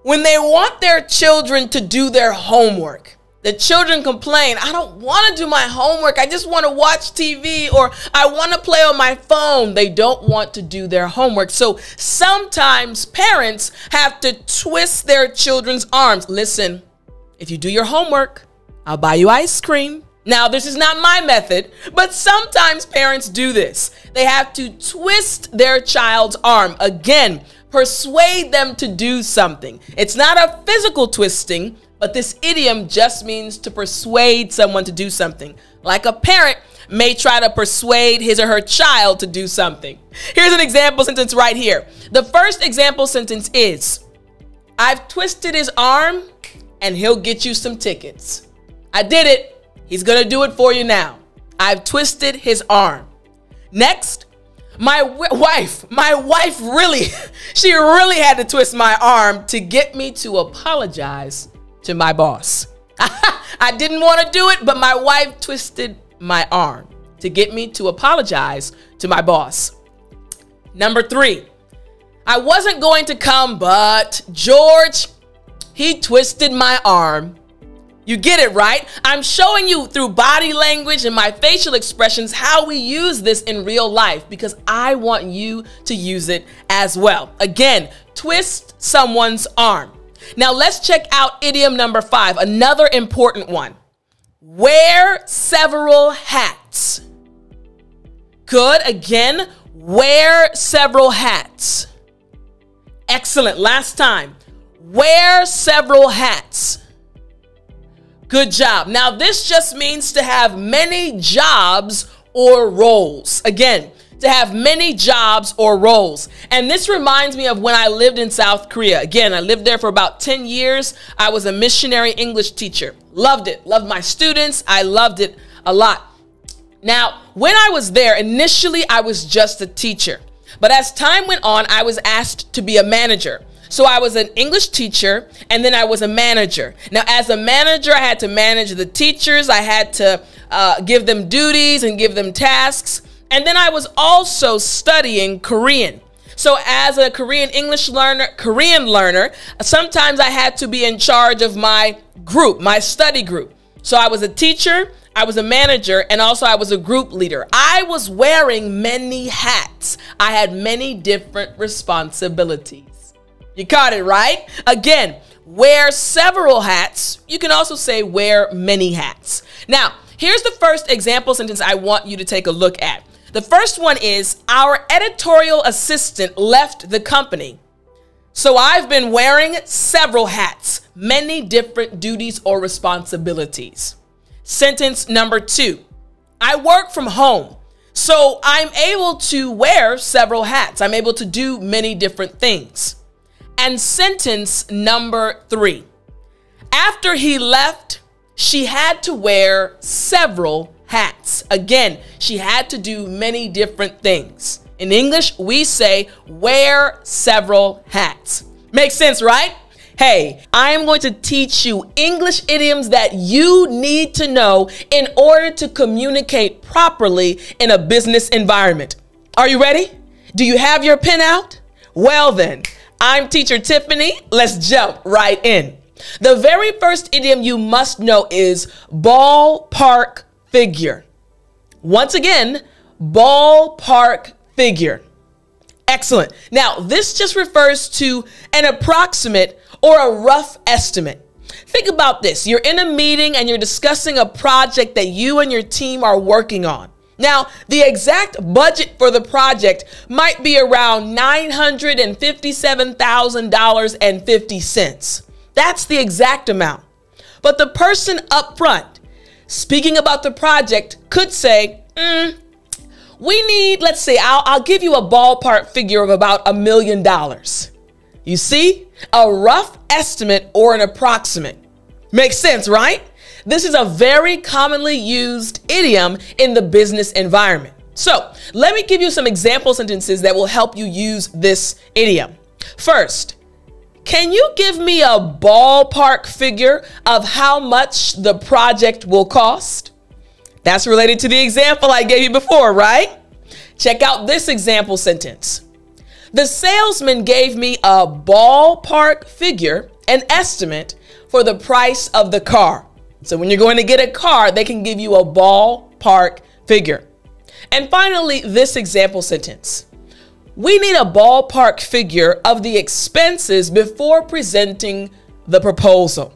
[SPEAKER 1] when they want their children to do their homework, the children complain, I don't want to do my homework. I just want to watch TV or I want to play on my phone. They don't want to do their homework. So sometimes parents have to twist their children's arms. Listen, if you do your homework, I'll buy you ice cream. Now, this is not my method, but sometimes parents do this. They have to twist their child's arm. Again, persuade them to do something. It's not a physical twisting, but this idiom just means to persuade someone to do something. Like a parent may try to persuade his or her child to do something. Here's an example sentence right here. The first example sentence is I've twisted his arm and he'll get you some tickets. I did it. He's going to do it for you now. I've twisted his arm. Next, my wife, my wife really, [LAUGHS] she really had to twist my arm to get me to apologize to my boss. [LAUGHS] I didn't want to do it, but my wife twisted my arm to get me to apologize to my boss. Number three, I wasn't going to come, but George, he twisted my arm. You get it, right? I'm showing you through body language and my facial expressions how we use this in real life because I want you to use it as well. Again, twist someone's arm. Now let's check out idiom number five, another important one. Wear several hats. Good. Again, wear several hats. Excellent. Last time. Wear several hats. Good job. Now, this just means to have many jobs or roles. Again, to have many jobs or roles. And this reminds me of when I lived in South Korea. Again, I lived there for about 10 years. I was a missionary English teacher. Loved it. Loved my students. I loved it a lot. Now, when I was there, initially I was just a teacher. But as time went on, I was asked to be a manager. So I was an English teacher and then I was a manager. Now, as a manager, I had to manage the teachers, I had to uh, give them duties and give them tasks. And then I was also studying Korean. So as a Korean English learner, Korean learner, sometimes I had to be in charge of my group, my study group. So I was a teacher, I was a manager, and also I was a group leader. I was wearing many hats. I had many different responsibilities. You caught it, right? Again, wear several hats. You can also say wear many hats. Now, here's the first example sentence I want you to take a look at. The first one is Our editorial assistant left the company. So I've been wearing several hats, many different duties or responsibilities. Sentence number two I work from home. So I'm able to wear several hats. I'm able to do many different things. And sentence number three After he left, she had to wear several hats. Again, she had to do many different things. In English, we say wear several hats. Makes sense, right? Hey, I am going to teach you English idioms that you need to know in order to communicate properly in a business environment. Are you ready? Do you have your pen out? Well, then, I'm teacher Tiffani. Let's jump right in. The very first idiom you must know is ballpark figure. Once again, ballpark figure. Excellent. Now, this just refers to an approximate or a rough estimate. Think about this. You're in a meeting and you're discussing a project that you and your team are working on. Now, the exact budget for the project might be around $957,000.50. That's the exact amount. But the person up front speaking about the project could say, mm, we need, let's say, I'll, I'll give you a ballpark figure of about a million dollars. You see, a rough estimate or an approximate. Makes sense, right? This is a very commonly used idiom in the business environment. So let me give you some example sentences that will help you use this idiom. First, can you give me a ballpark figure of how much the project will cost? That's related to the example I gave you before, right? Check out this example sentence. The salesman gave me a ballpark figure, an estimate for the price of the car. So when you're going to get a car, they can give you a ballpark figure. And finally, this example sentence. We need a ballpark figure of the expenses before presenting the proposal.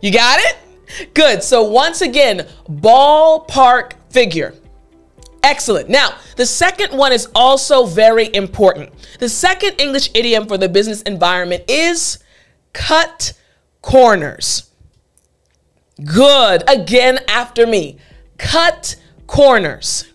[SPEAKER 1] You got it? Good. So once again, ballpark figure. Excellent. Now, the second one is also very important. The second English idiom for the business environment is cut corners. Good. Again, after me. Cut corners.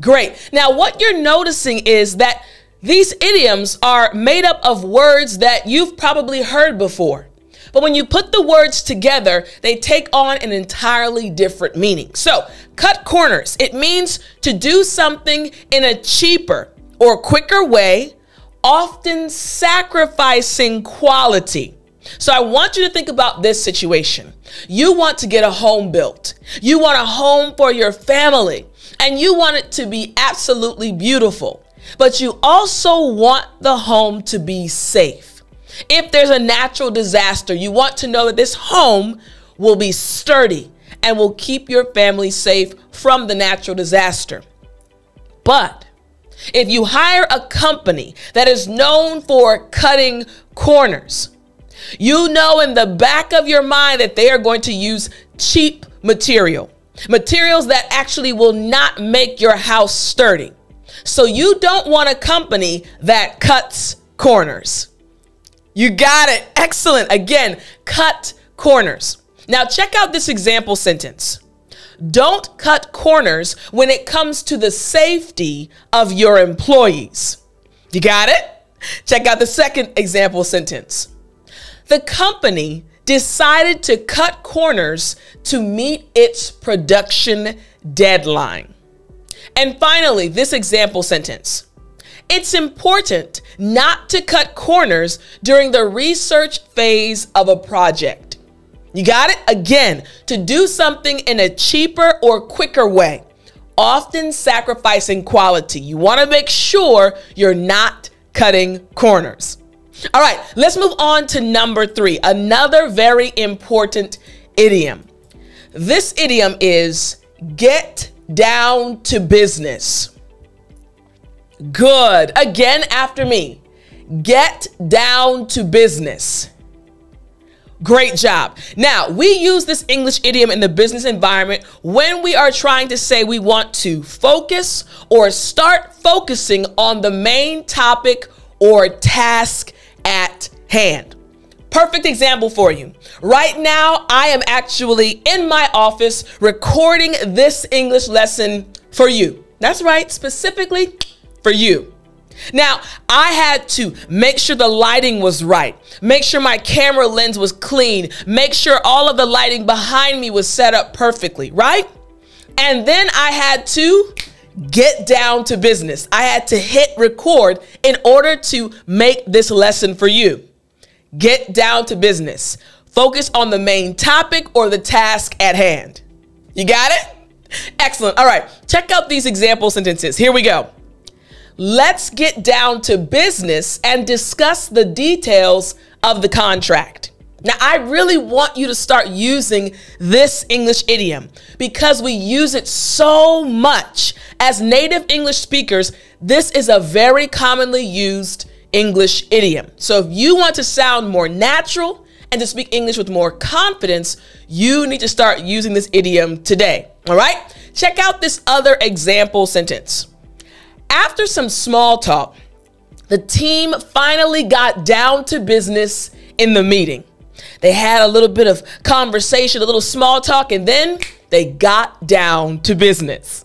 [SPEAKER 1] Great. Now, what you're noticing is that these idioms are made up of words that you've probably heard before. But when you put the words together, they take on an entirely different meaning. So, cut corners, it means to do something in a cheaper or quicker way, often sacrificing quality. So I want you to think about this situation. You want to get a home built. You want a home for your family and you want it to be absolutely beautiful. But you also want the home to be safe. If there's a natural disaster, you want to know that this home will be sturdy and will keep your family safe from the natural disaster. But if you hire a company that is known for cutting corners, you know in the back of your mind that they are going to use cheap material, materials that actually will not make your house sturdy. So you don't want a company that cuts corners. You got it. Excellent. Again, cut corners. Now check out this example sentence. Don't cut corners when it comes to the safety of your employees. You got it? Check out the second example sentence the company decided to cut corners to meet its production deadline. And finally, this example sentence. It's important not to cut corners during the research phase of a project. You got it? Again, to do something in a cheaper or quicker way, often sacrificing quality. You want to make sure you're not cutting corners. All right, let's move on to number three, another very important idiom. This idiom is get down to business. Good. Again, after me. Get down to business. Great job. Now, we use this English idiom in the business environment when we are trying to say we want to focus or start focusing on the main topic or task hand. Perfect example for you. Right now, I am actually in my office recording this English lesson for you. That's right, specifically for you. Now, I had to make sure the lighting was right, make sure my camera lens was clean, make sure all of the lighting behind me was set up perfectly, right? And then I had to get down to business. I had to hit record in order to make this lesson for you. Get down to business. Focus on the main topic or the task at hand. You got it? Excellent. All right, check out these example sentences. Here we go. Let's get down to business and discuss the details of the contract. Now, I really want you to start using this English idiom because we use it so much. As native English speakers, this is a very commonly used English idiom. So, if you want to sound more natural and to speak English with more confidence, you need to start using this idiom today. All right? Check out this other example sentence. After some small talk, the team finally got down to business in the meeting. They had a little bit of conversation, a little small talk, and then they got down to business.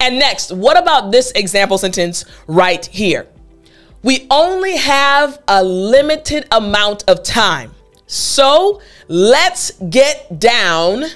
[SPEAKER 1] And next, what about this example sentence right here? We only have a limited amount of time. So let's get down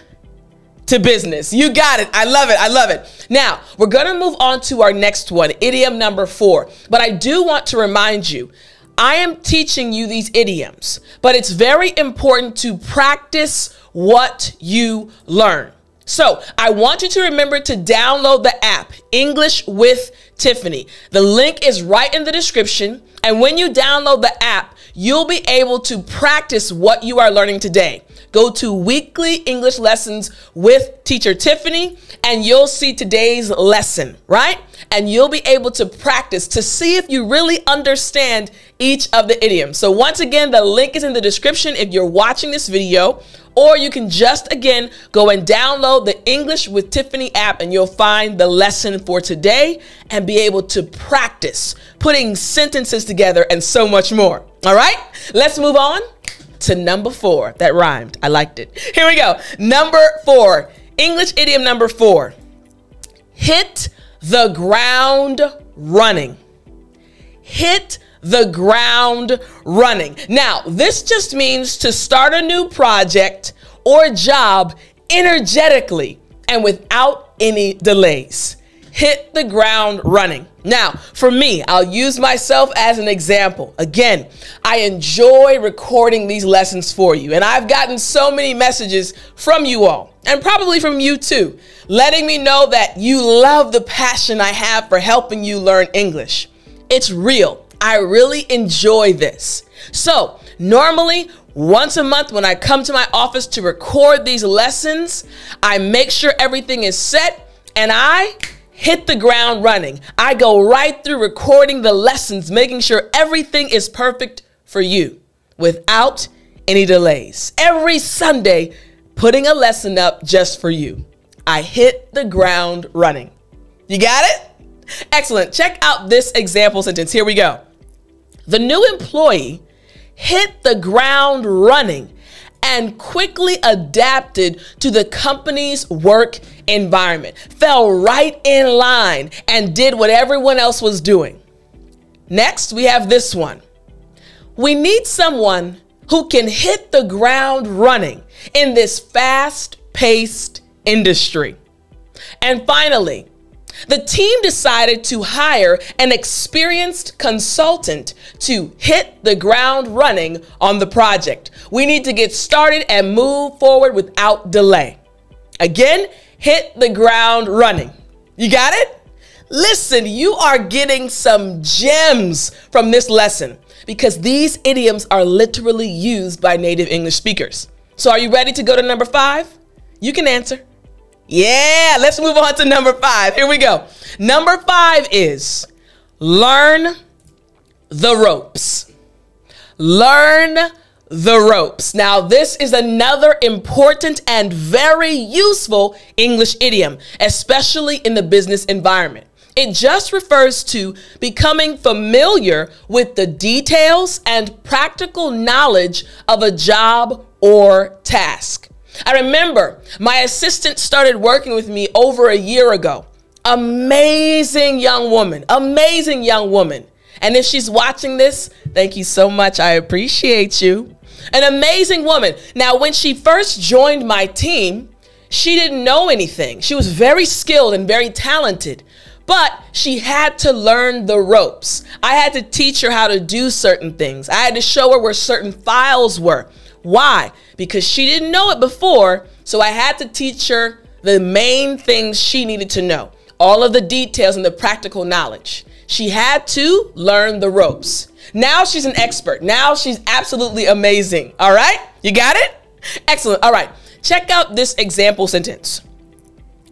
[SPEAKER 1] to business. You got it. I love it. I love it. Now, we're going to move on to our next one, idiom number four. But I do want to remind you I am teaching you these idioms, but it's very important to practice what you learn. So I want you to remember to download the app, English with Tiffani. The link is right in the description. And when you download the app, you'll be able to practice what you are learning today. Go to weekly English lessons with teacher Tiffani and you'll see today's lesson, right? And you'll be able to practice to see if you really understand each of the idioms. So once again, the link is in the description if you're watching this video or you can just again go and download the English with Tiffani app and you'll find the lesson for today and be able to practice putting sentences together and so much more. All right, let's move on to number four. That rhymed. I liked it. Here we go. Number four, English idiom number four hit the ground running. Hit the ground running. Now, this just means to start a new project or job energetically and without any delays hit the ground running. Now, for me, I'll use myself as an example. Again, I enjoy recording these lessons for you, and I've gotten so many messages from you all, and probably from you too, letting me know that you love the passion I have for helping you learn English. It's real. I really enjoy this. So, normally, once a month when I come to my office to record these lessons, I make sure everything is set and I hit the ground running. I go right through recording the lessons, making sure everything is perfect for you without any delays. Every Sunday, putting a lesson up just for you. I hit the ground running. You got it? Excellent. Check out this example sentence. Here we go. The new employee hit the ground running and quickly adapted to the company's work environment, fell right in line, and did what everyone else was doing. Next, we have this one. We need someone who can hit the ground running in this fast paced industry. And finally, the team decided to hire an experienced consultant to hit the ground running on the project. We need to get started and move forward without delay. Again, hit the ground running. You got it? Listen, you are getting some gems from this lesson because these idioms are literally used by native English speakers. So, are you ready to go to number five? You can answer. Yeah, let's move on to number five. Here we go. Number five is learn the ropes. Learn the ropes. Now, this is another important and very useful English idiom, especially in the business environment. It just refers to becoming familiar with the details and practical knowledge of a job or task. I remember my assistant started working with me over a year ago. Amazing young woman, amazing young woman. And if she's watching this, thank you so much. I appreciate you. An amazing woman. Now, when she first joined my team, she didn't know anything. She was very skilled and very talented. but she had to learn the ropes. I had to teach her how to do certain things. I had to show her where certain files were. Why? Because she didn't know it before, so I had to teach her the main things she needed to know, all of the details and the practical knowledge. She had to learn the ropes. Now she's an expert. Now she's absolutely amazing. All right? You got it? Excellent. All right. Check out this example sentence.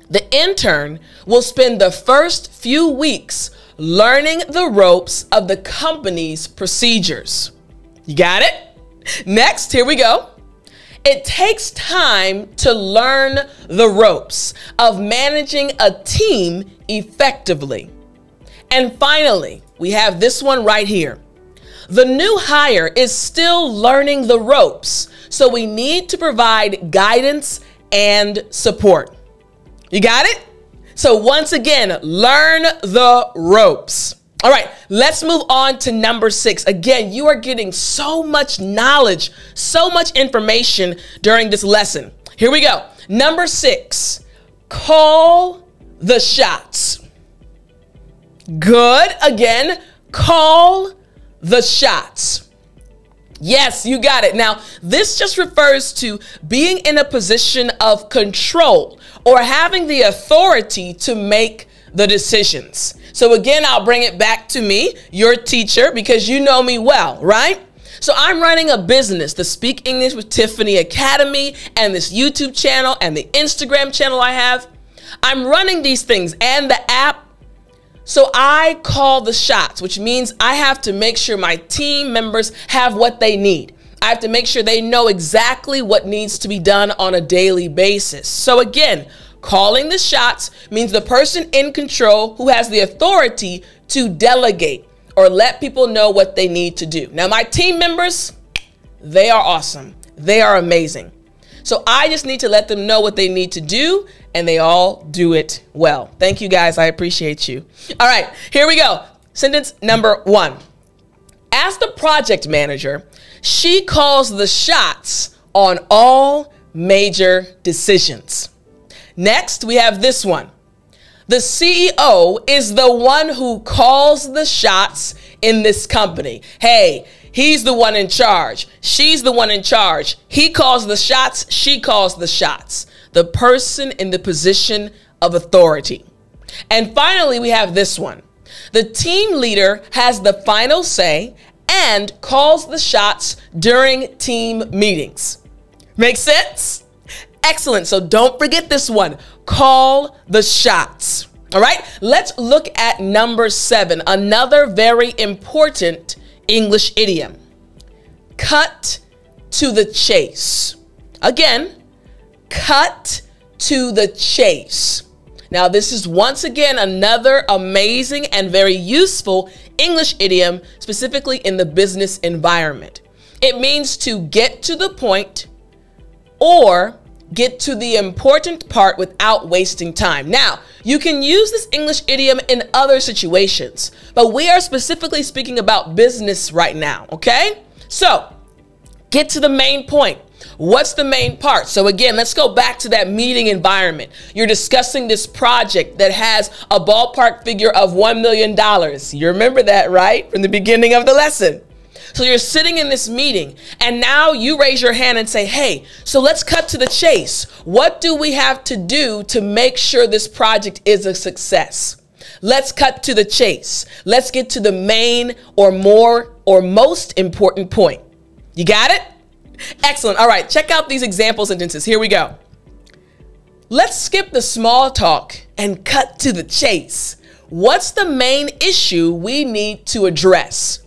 [SPEAKER 1] The intern will spend the first few weeks learning the ropes of the company's procedures. You got it? Next, here we go. It takes time to learn the ropes of managing a team effectively. And finally, we have this one right here. The new hire is still learning the ropes, so we need to provide guidance and support. You got it? So, once again, learn the ropes. All right, let's move on to number six. Again, you are getting so much knowledge, so much information during this lesson. Here we go. Number six, call the shots. Good. Again, call the shots. Yes, you got it. Now, this just refers to being in a position of control or having the authority to make the decisions. So, again, I'll bring it back to me, your teacher, because you know me well, right? So, I'm running a business, the Speak English with Tiffani Academy, and this YouTube channel and the Instagram channel I have. I'm running these things and the app so I call the shots, which means I have to make sure my team members have what they need. I have to make sure they know exactly what needs to be done on a daily basis. So again, calling the shots means the person in control who has the authority to delegate or let people know what they need to do. Now, my team members, they are awesome. They are amazing. So I just need to let them know what they need to do, and they all do it well. Thank you guys. I appreciate you. All right, here we go. Sentence number one. As the project manager, she calls the shots on all major decisions. Next, we have this one. The CEO is the one who calls the shots in this company. Hey, He's the one in charge. She's the one in charge. He calls the shots. She calls the shots. The person in the position of authority. And finally, we have this one. The team leader has the final say and calls the shots during team meetings. Make sense? Excellent. So don't forget this one. Call the shots. All right, let's look at number seven, another very important English idiom. Cut to the chase. Again, cut to the chase. Now, this is once again another amazing and very useful English idiom, specifically in the business environment. It means to get to the point or get to the important part without wasting time. Now, you can use this English idiom in other situations, but we are specifically speaking about business right now, okay? So, get to the main point. What's the main part? So, again, let's go back to that meeting environment. You're discussing this project that has a ballpark figure of $1 million. You remember that, right? From the beginning of the lesson. So you're sitting in this meeting and now you raise your hand and say, hey, so let's cut to the chase. What do we have to do to make sure this project is a success? Let's cut to the chase. Let's get to the main or more or most important point. You got it? Excellent. All right, check out these example sentences. Here we go. Let's skip the small talk and cut to the chase. What's the main issue we need to address?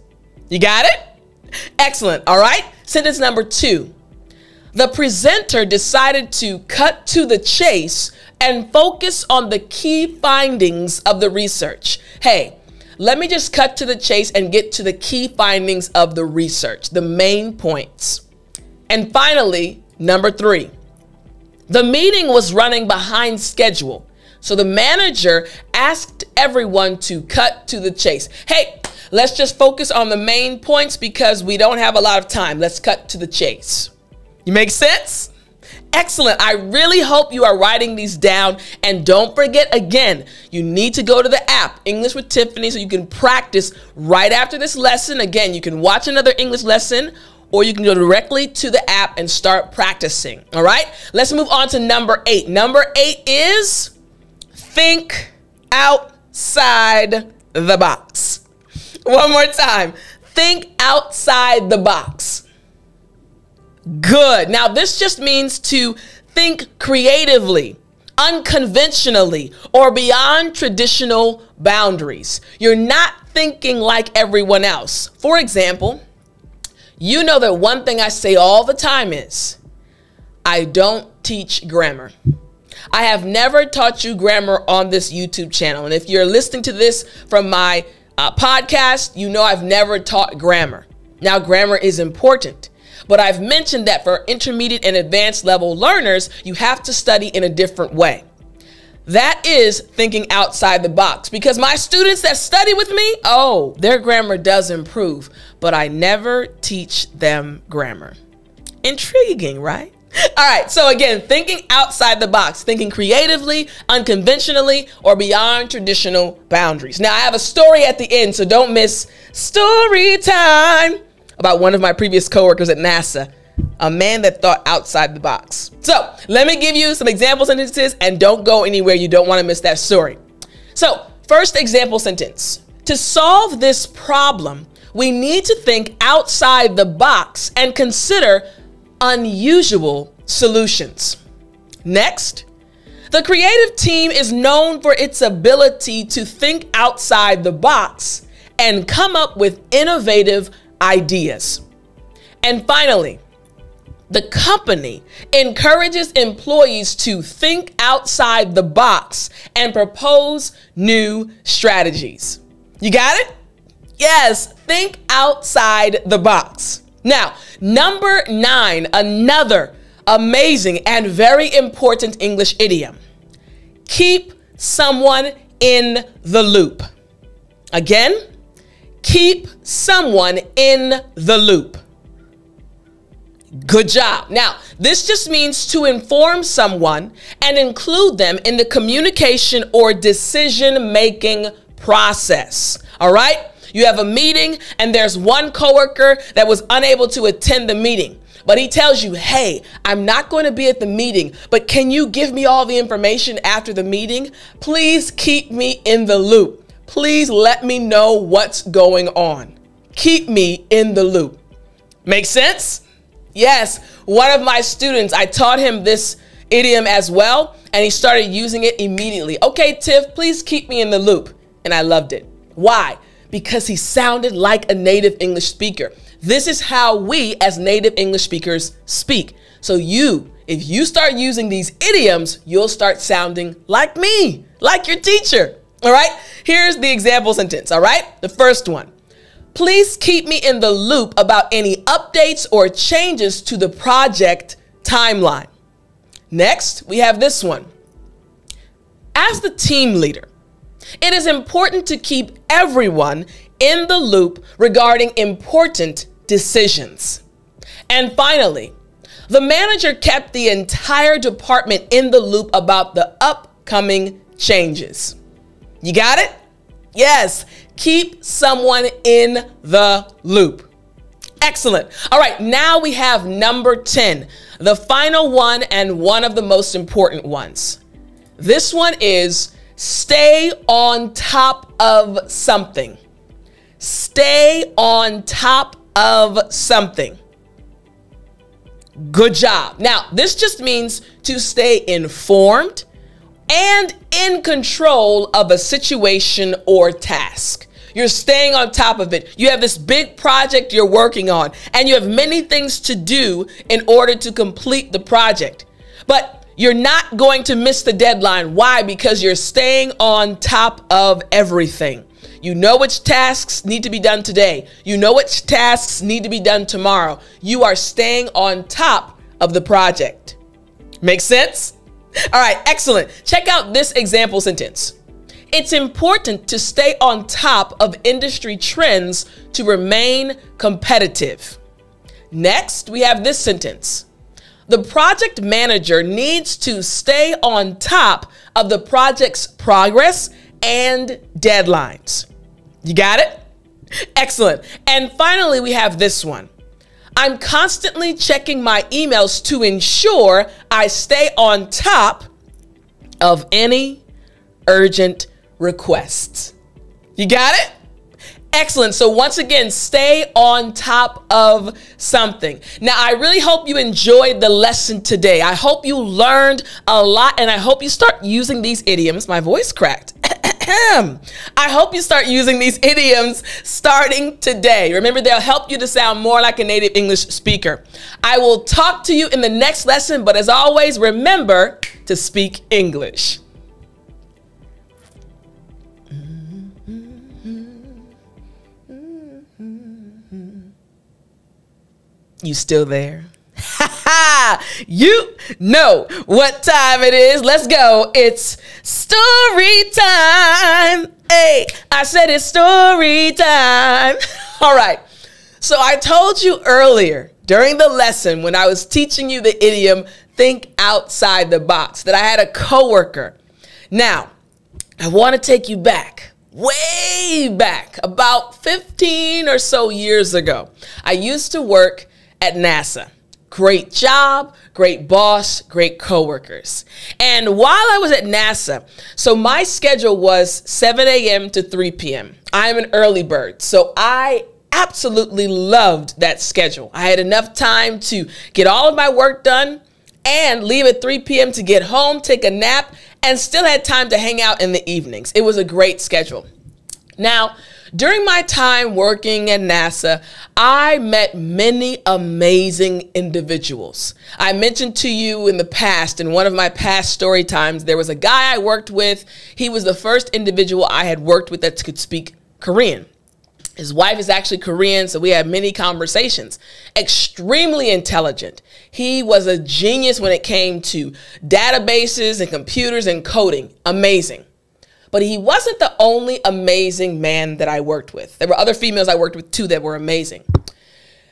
[SPEAKER 1] You got it? Excellent. All right. Sentence number two. The presenter decided to cut to the chase and focus on the key findings of the research. Hey, let me just cut to the chase and get to the key findings of the research, the main points. And finally, number three, the meeting was running behind schedule. So the manager asked everyone to cut to the chase. Hey, Let's just focus on the main points because we don't have a lot of time. Let's cut to the chase. You make sense? Excellent. I really hope you are writing these down. And don't forget, again, you need to go to the app, English with Tiffani, so you can practice right after this lesson. Again, you can watch another English lesson or you can go directly to the app and start practicing. All right, let's move on to number eight. Number eight is think outside the box. One more time think outside the box. Good. Now, this just means to think creatively, unconventionally, or beyond traditional boundaries. You're not thinking like everyone else. For example, you know that one thing I say all the time is I don't teach grammar. I have never taught you grammar on this YouTube channel. And if you're listening to this from my uh, podcast, you know I've never taught grammar. Now, grammar is important, but I've mentioned that for intermediate and advanced level learners, you have to study in a different way. That is thinking outside the box because my students that study with me, oh, their grammar does improve, but I never teach them grammar. Intriguing, right? All right, so again, thinking outside the box, thinking creatively, unconventionally, or beyond traditional boundaries. Now, I have a story at the end, so don't miss story time about one of my previous coworkers at NASA a man that thought outside the box. So let me give you some example sentences and don't go anywhere. You don't want to miss that story. So, first example sentence To solve this problem, we need to think outside the box and consider unusual solutions. Next, the creative team is known for its ability to think outside the box and come up with innovative ideas. And finally, the company encourages employees to think outside the box and propose new strategies. You got it? Yes, think outside the box. Now, number nine, another amazing and very important English idiom. Keep someone in the loop. Again, keep someone in the loop. Good job. Now, this just means to inform someone and include them in the communication or decision making process. All right? You have a meeting and there's one coworker that was unable to attend the meeting. But he tells you, hey, I'm not going to be at the meeting, but can you give me all the information after the meeting? Please keep me in the loop. Please let me know what's going on. Keep me in the loop. Make sense? Yes, one of my students, I taught him this idiom as well, and he started using it immediately. Okay, Tiff, please keep me in the loop. And I loved it. Why? Because he sounded like a native English speaker. This is how we, as native English speakers, speak. So, you, if you start using these idioms, you'll start sounding like me, like your teacher. All right? Here's the example sentence. All right? The first one Please keep me in the loop about any updates or changes to the project timeline. Next, we have this one. As the team leader, it is important to keep everyone in the loop regarding important decisions. And finally, the manager kept the entire department in the loop about the upcoming changes. You got it? Yes, keep someone in the loop. Excellent. All right, now we have number 10, the final one and one of the most important ones. This one is stay on top of something. Stay on top of something. Good job. Now, this just means to stay informed and in control of a situation or task. You're staying on top of it. You have this big project you're working on, and you have many things to do in order to complete the project. But you're not going to miss the deadline. Why? Because you're staying on top of everything. You know which tasks need to be done today. You know which tasks need to be done tomorrow. You are staying on top of the project. Make sense? All right, excellent. Check out this example sentence. It's important to stay on top of industry trends to remain competitive. Next, we have this sentence. The project manager needs to stay on top of the project's progress and deadlines. You got it? Excellent. And finally, we have this one. I'm constantly checking my emails to ensure I stay on top of any urgent requests. You got it? Excellent. So, once again, stay on top of something. Now, I really hope you enjoyed the lesson today. I hope you learned a lot and I hope you start using these idioms. My voice cracked. [CLEARS THROAT] I hope you start using these [LAUGHS] idioms starting today. Remember, they'll help you to sound more like a native English speaker. I will talk to you in the next lesson, but as always, remember to speak English. You still there? Ha [LAUGHS] ha! You know what time it is. Let's go. It's story time. Hey, I said it's story time. [LAUGHS] All right. So I told you earlier during the lesson when I was teaching you the idiom think outside the box that I had a coworker. Now, I want to take you back way back about 15 or so years ago. I used to work at NASA. Great job, great boss, great coworkers. And while I was at NASA, so my schedule was 7 a.m. to 3 p.m. I'm an early bird, so I absolutely loved that schedule. I had enough time to get all of my work done and leave at 3 p.m. to get home, take a nap, and still had time to hang out in the evenings. It was a great schedule. Now, during my time working at NASA, I met many amazing individuals. I mentioned to you in the past, in one of my past story times, there was a guy I worked with. He was the first individual I had worked with that could speak Korean. His wife is actually Korean, so we had many conversations. Extremely intelligent. He was a genius when it came to databases and computers and coding. Amazing. But he wasn't the only amazing man that I worked with. There were other females I worked with too that were amazing.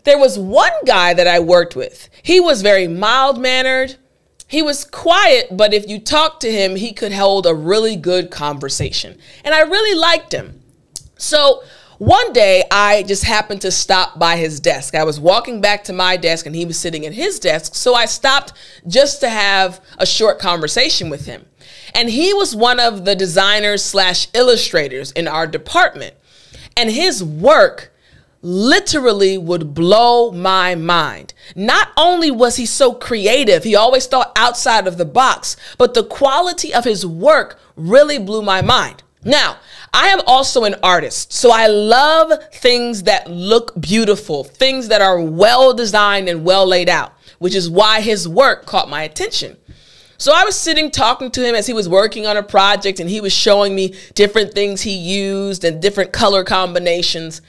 [SPEAKER 1] There was one guy that I worked with. He was very mild mannered. He was quiet, but if you talked to him, he could hold a really good conversation. And I really liked him. So one day I just happened to stop by his desk. I was walking back to my desk and he was sitting at his desk. So I stopped just to have a short conversation with him. And he was one of the designers slash illustrators in our department. And his work literally would blow my mind. Not only was he so creative, he always thought outside of the box, but the quality of his work really blew my mind. Now, I am also an artist, so I love things that look beautiful, things that are well designed and well laid out, which is why his work caught my attention. So I was sitting talking to him as he was working on a project and he was showing me different things he used and different color combinations.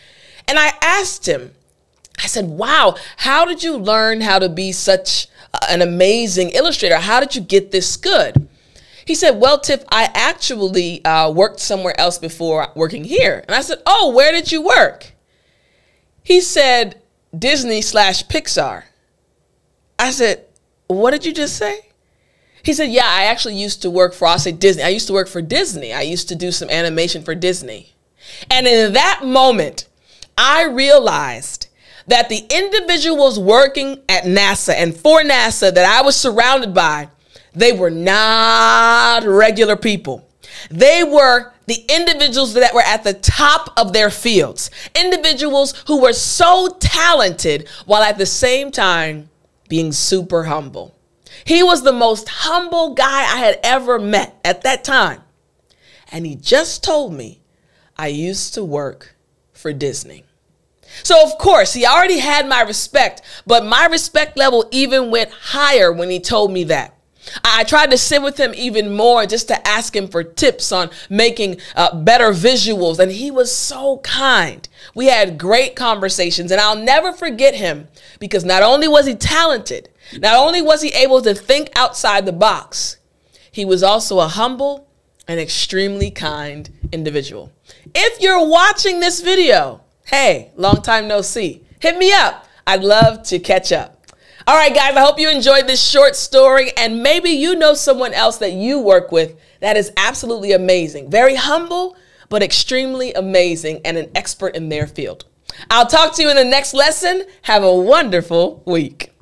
[SPEAKER 1] And I asked him, I said, Wow, how did you learn how to be such an amazing illustrator? How did you get this good? He said, Well, Tiff, I actually uh, worked somewhere else before working here. And I said, Oh, where did you work? He said, Disney slash Pixar. I said, What did you just say? He said, Yeah, I actually used to work for, I'll say Disney. I used to work for Disney. I used to do some animation for Disney. And in that moment, I realized that the individuals working at NASA and for NASA that I was surrounded by, they were not regular people. They were the individuals that were at the top of their fields, individuals who were so talented while at the same time being super humble. He was the most humble guy I had ever met at that time. And he just told me I used to work for Disney. So, of course, he already had my respect, but my respect level even went higher when he told me that. I tried to sit with him even more just to ask him for tips on making uh, better visuals, and he was so kind. We had great conversations, and I'll never forget him because not only was he talented, not only was he able to think outside the box, he was also a humble and extremely kind individual. If you're watching this video, hey, long time no see, hit me up. I'd love to catch up. All right, guys, I hope you enjoyed this short story, and maybe you know someone else that you work with that is absolutely amazing, very humble, but extremely amazing and an expert in their field. I'll talk to you in the next lesson. Have a wonderful week.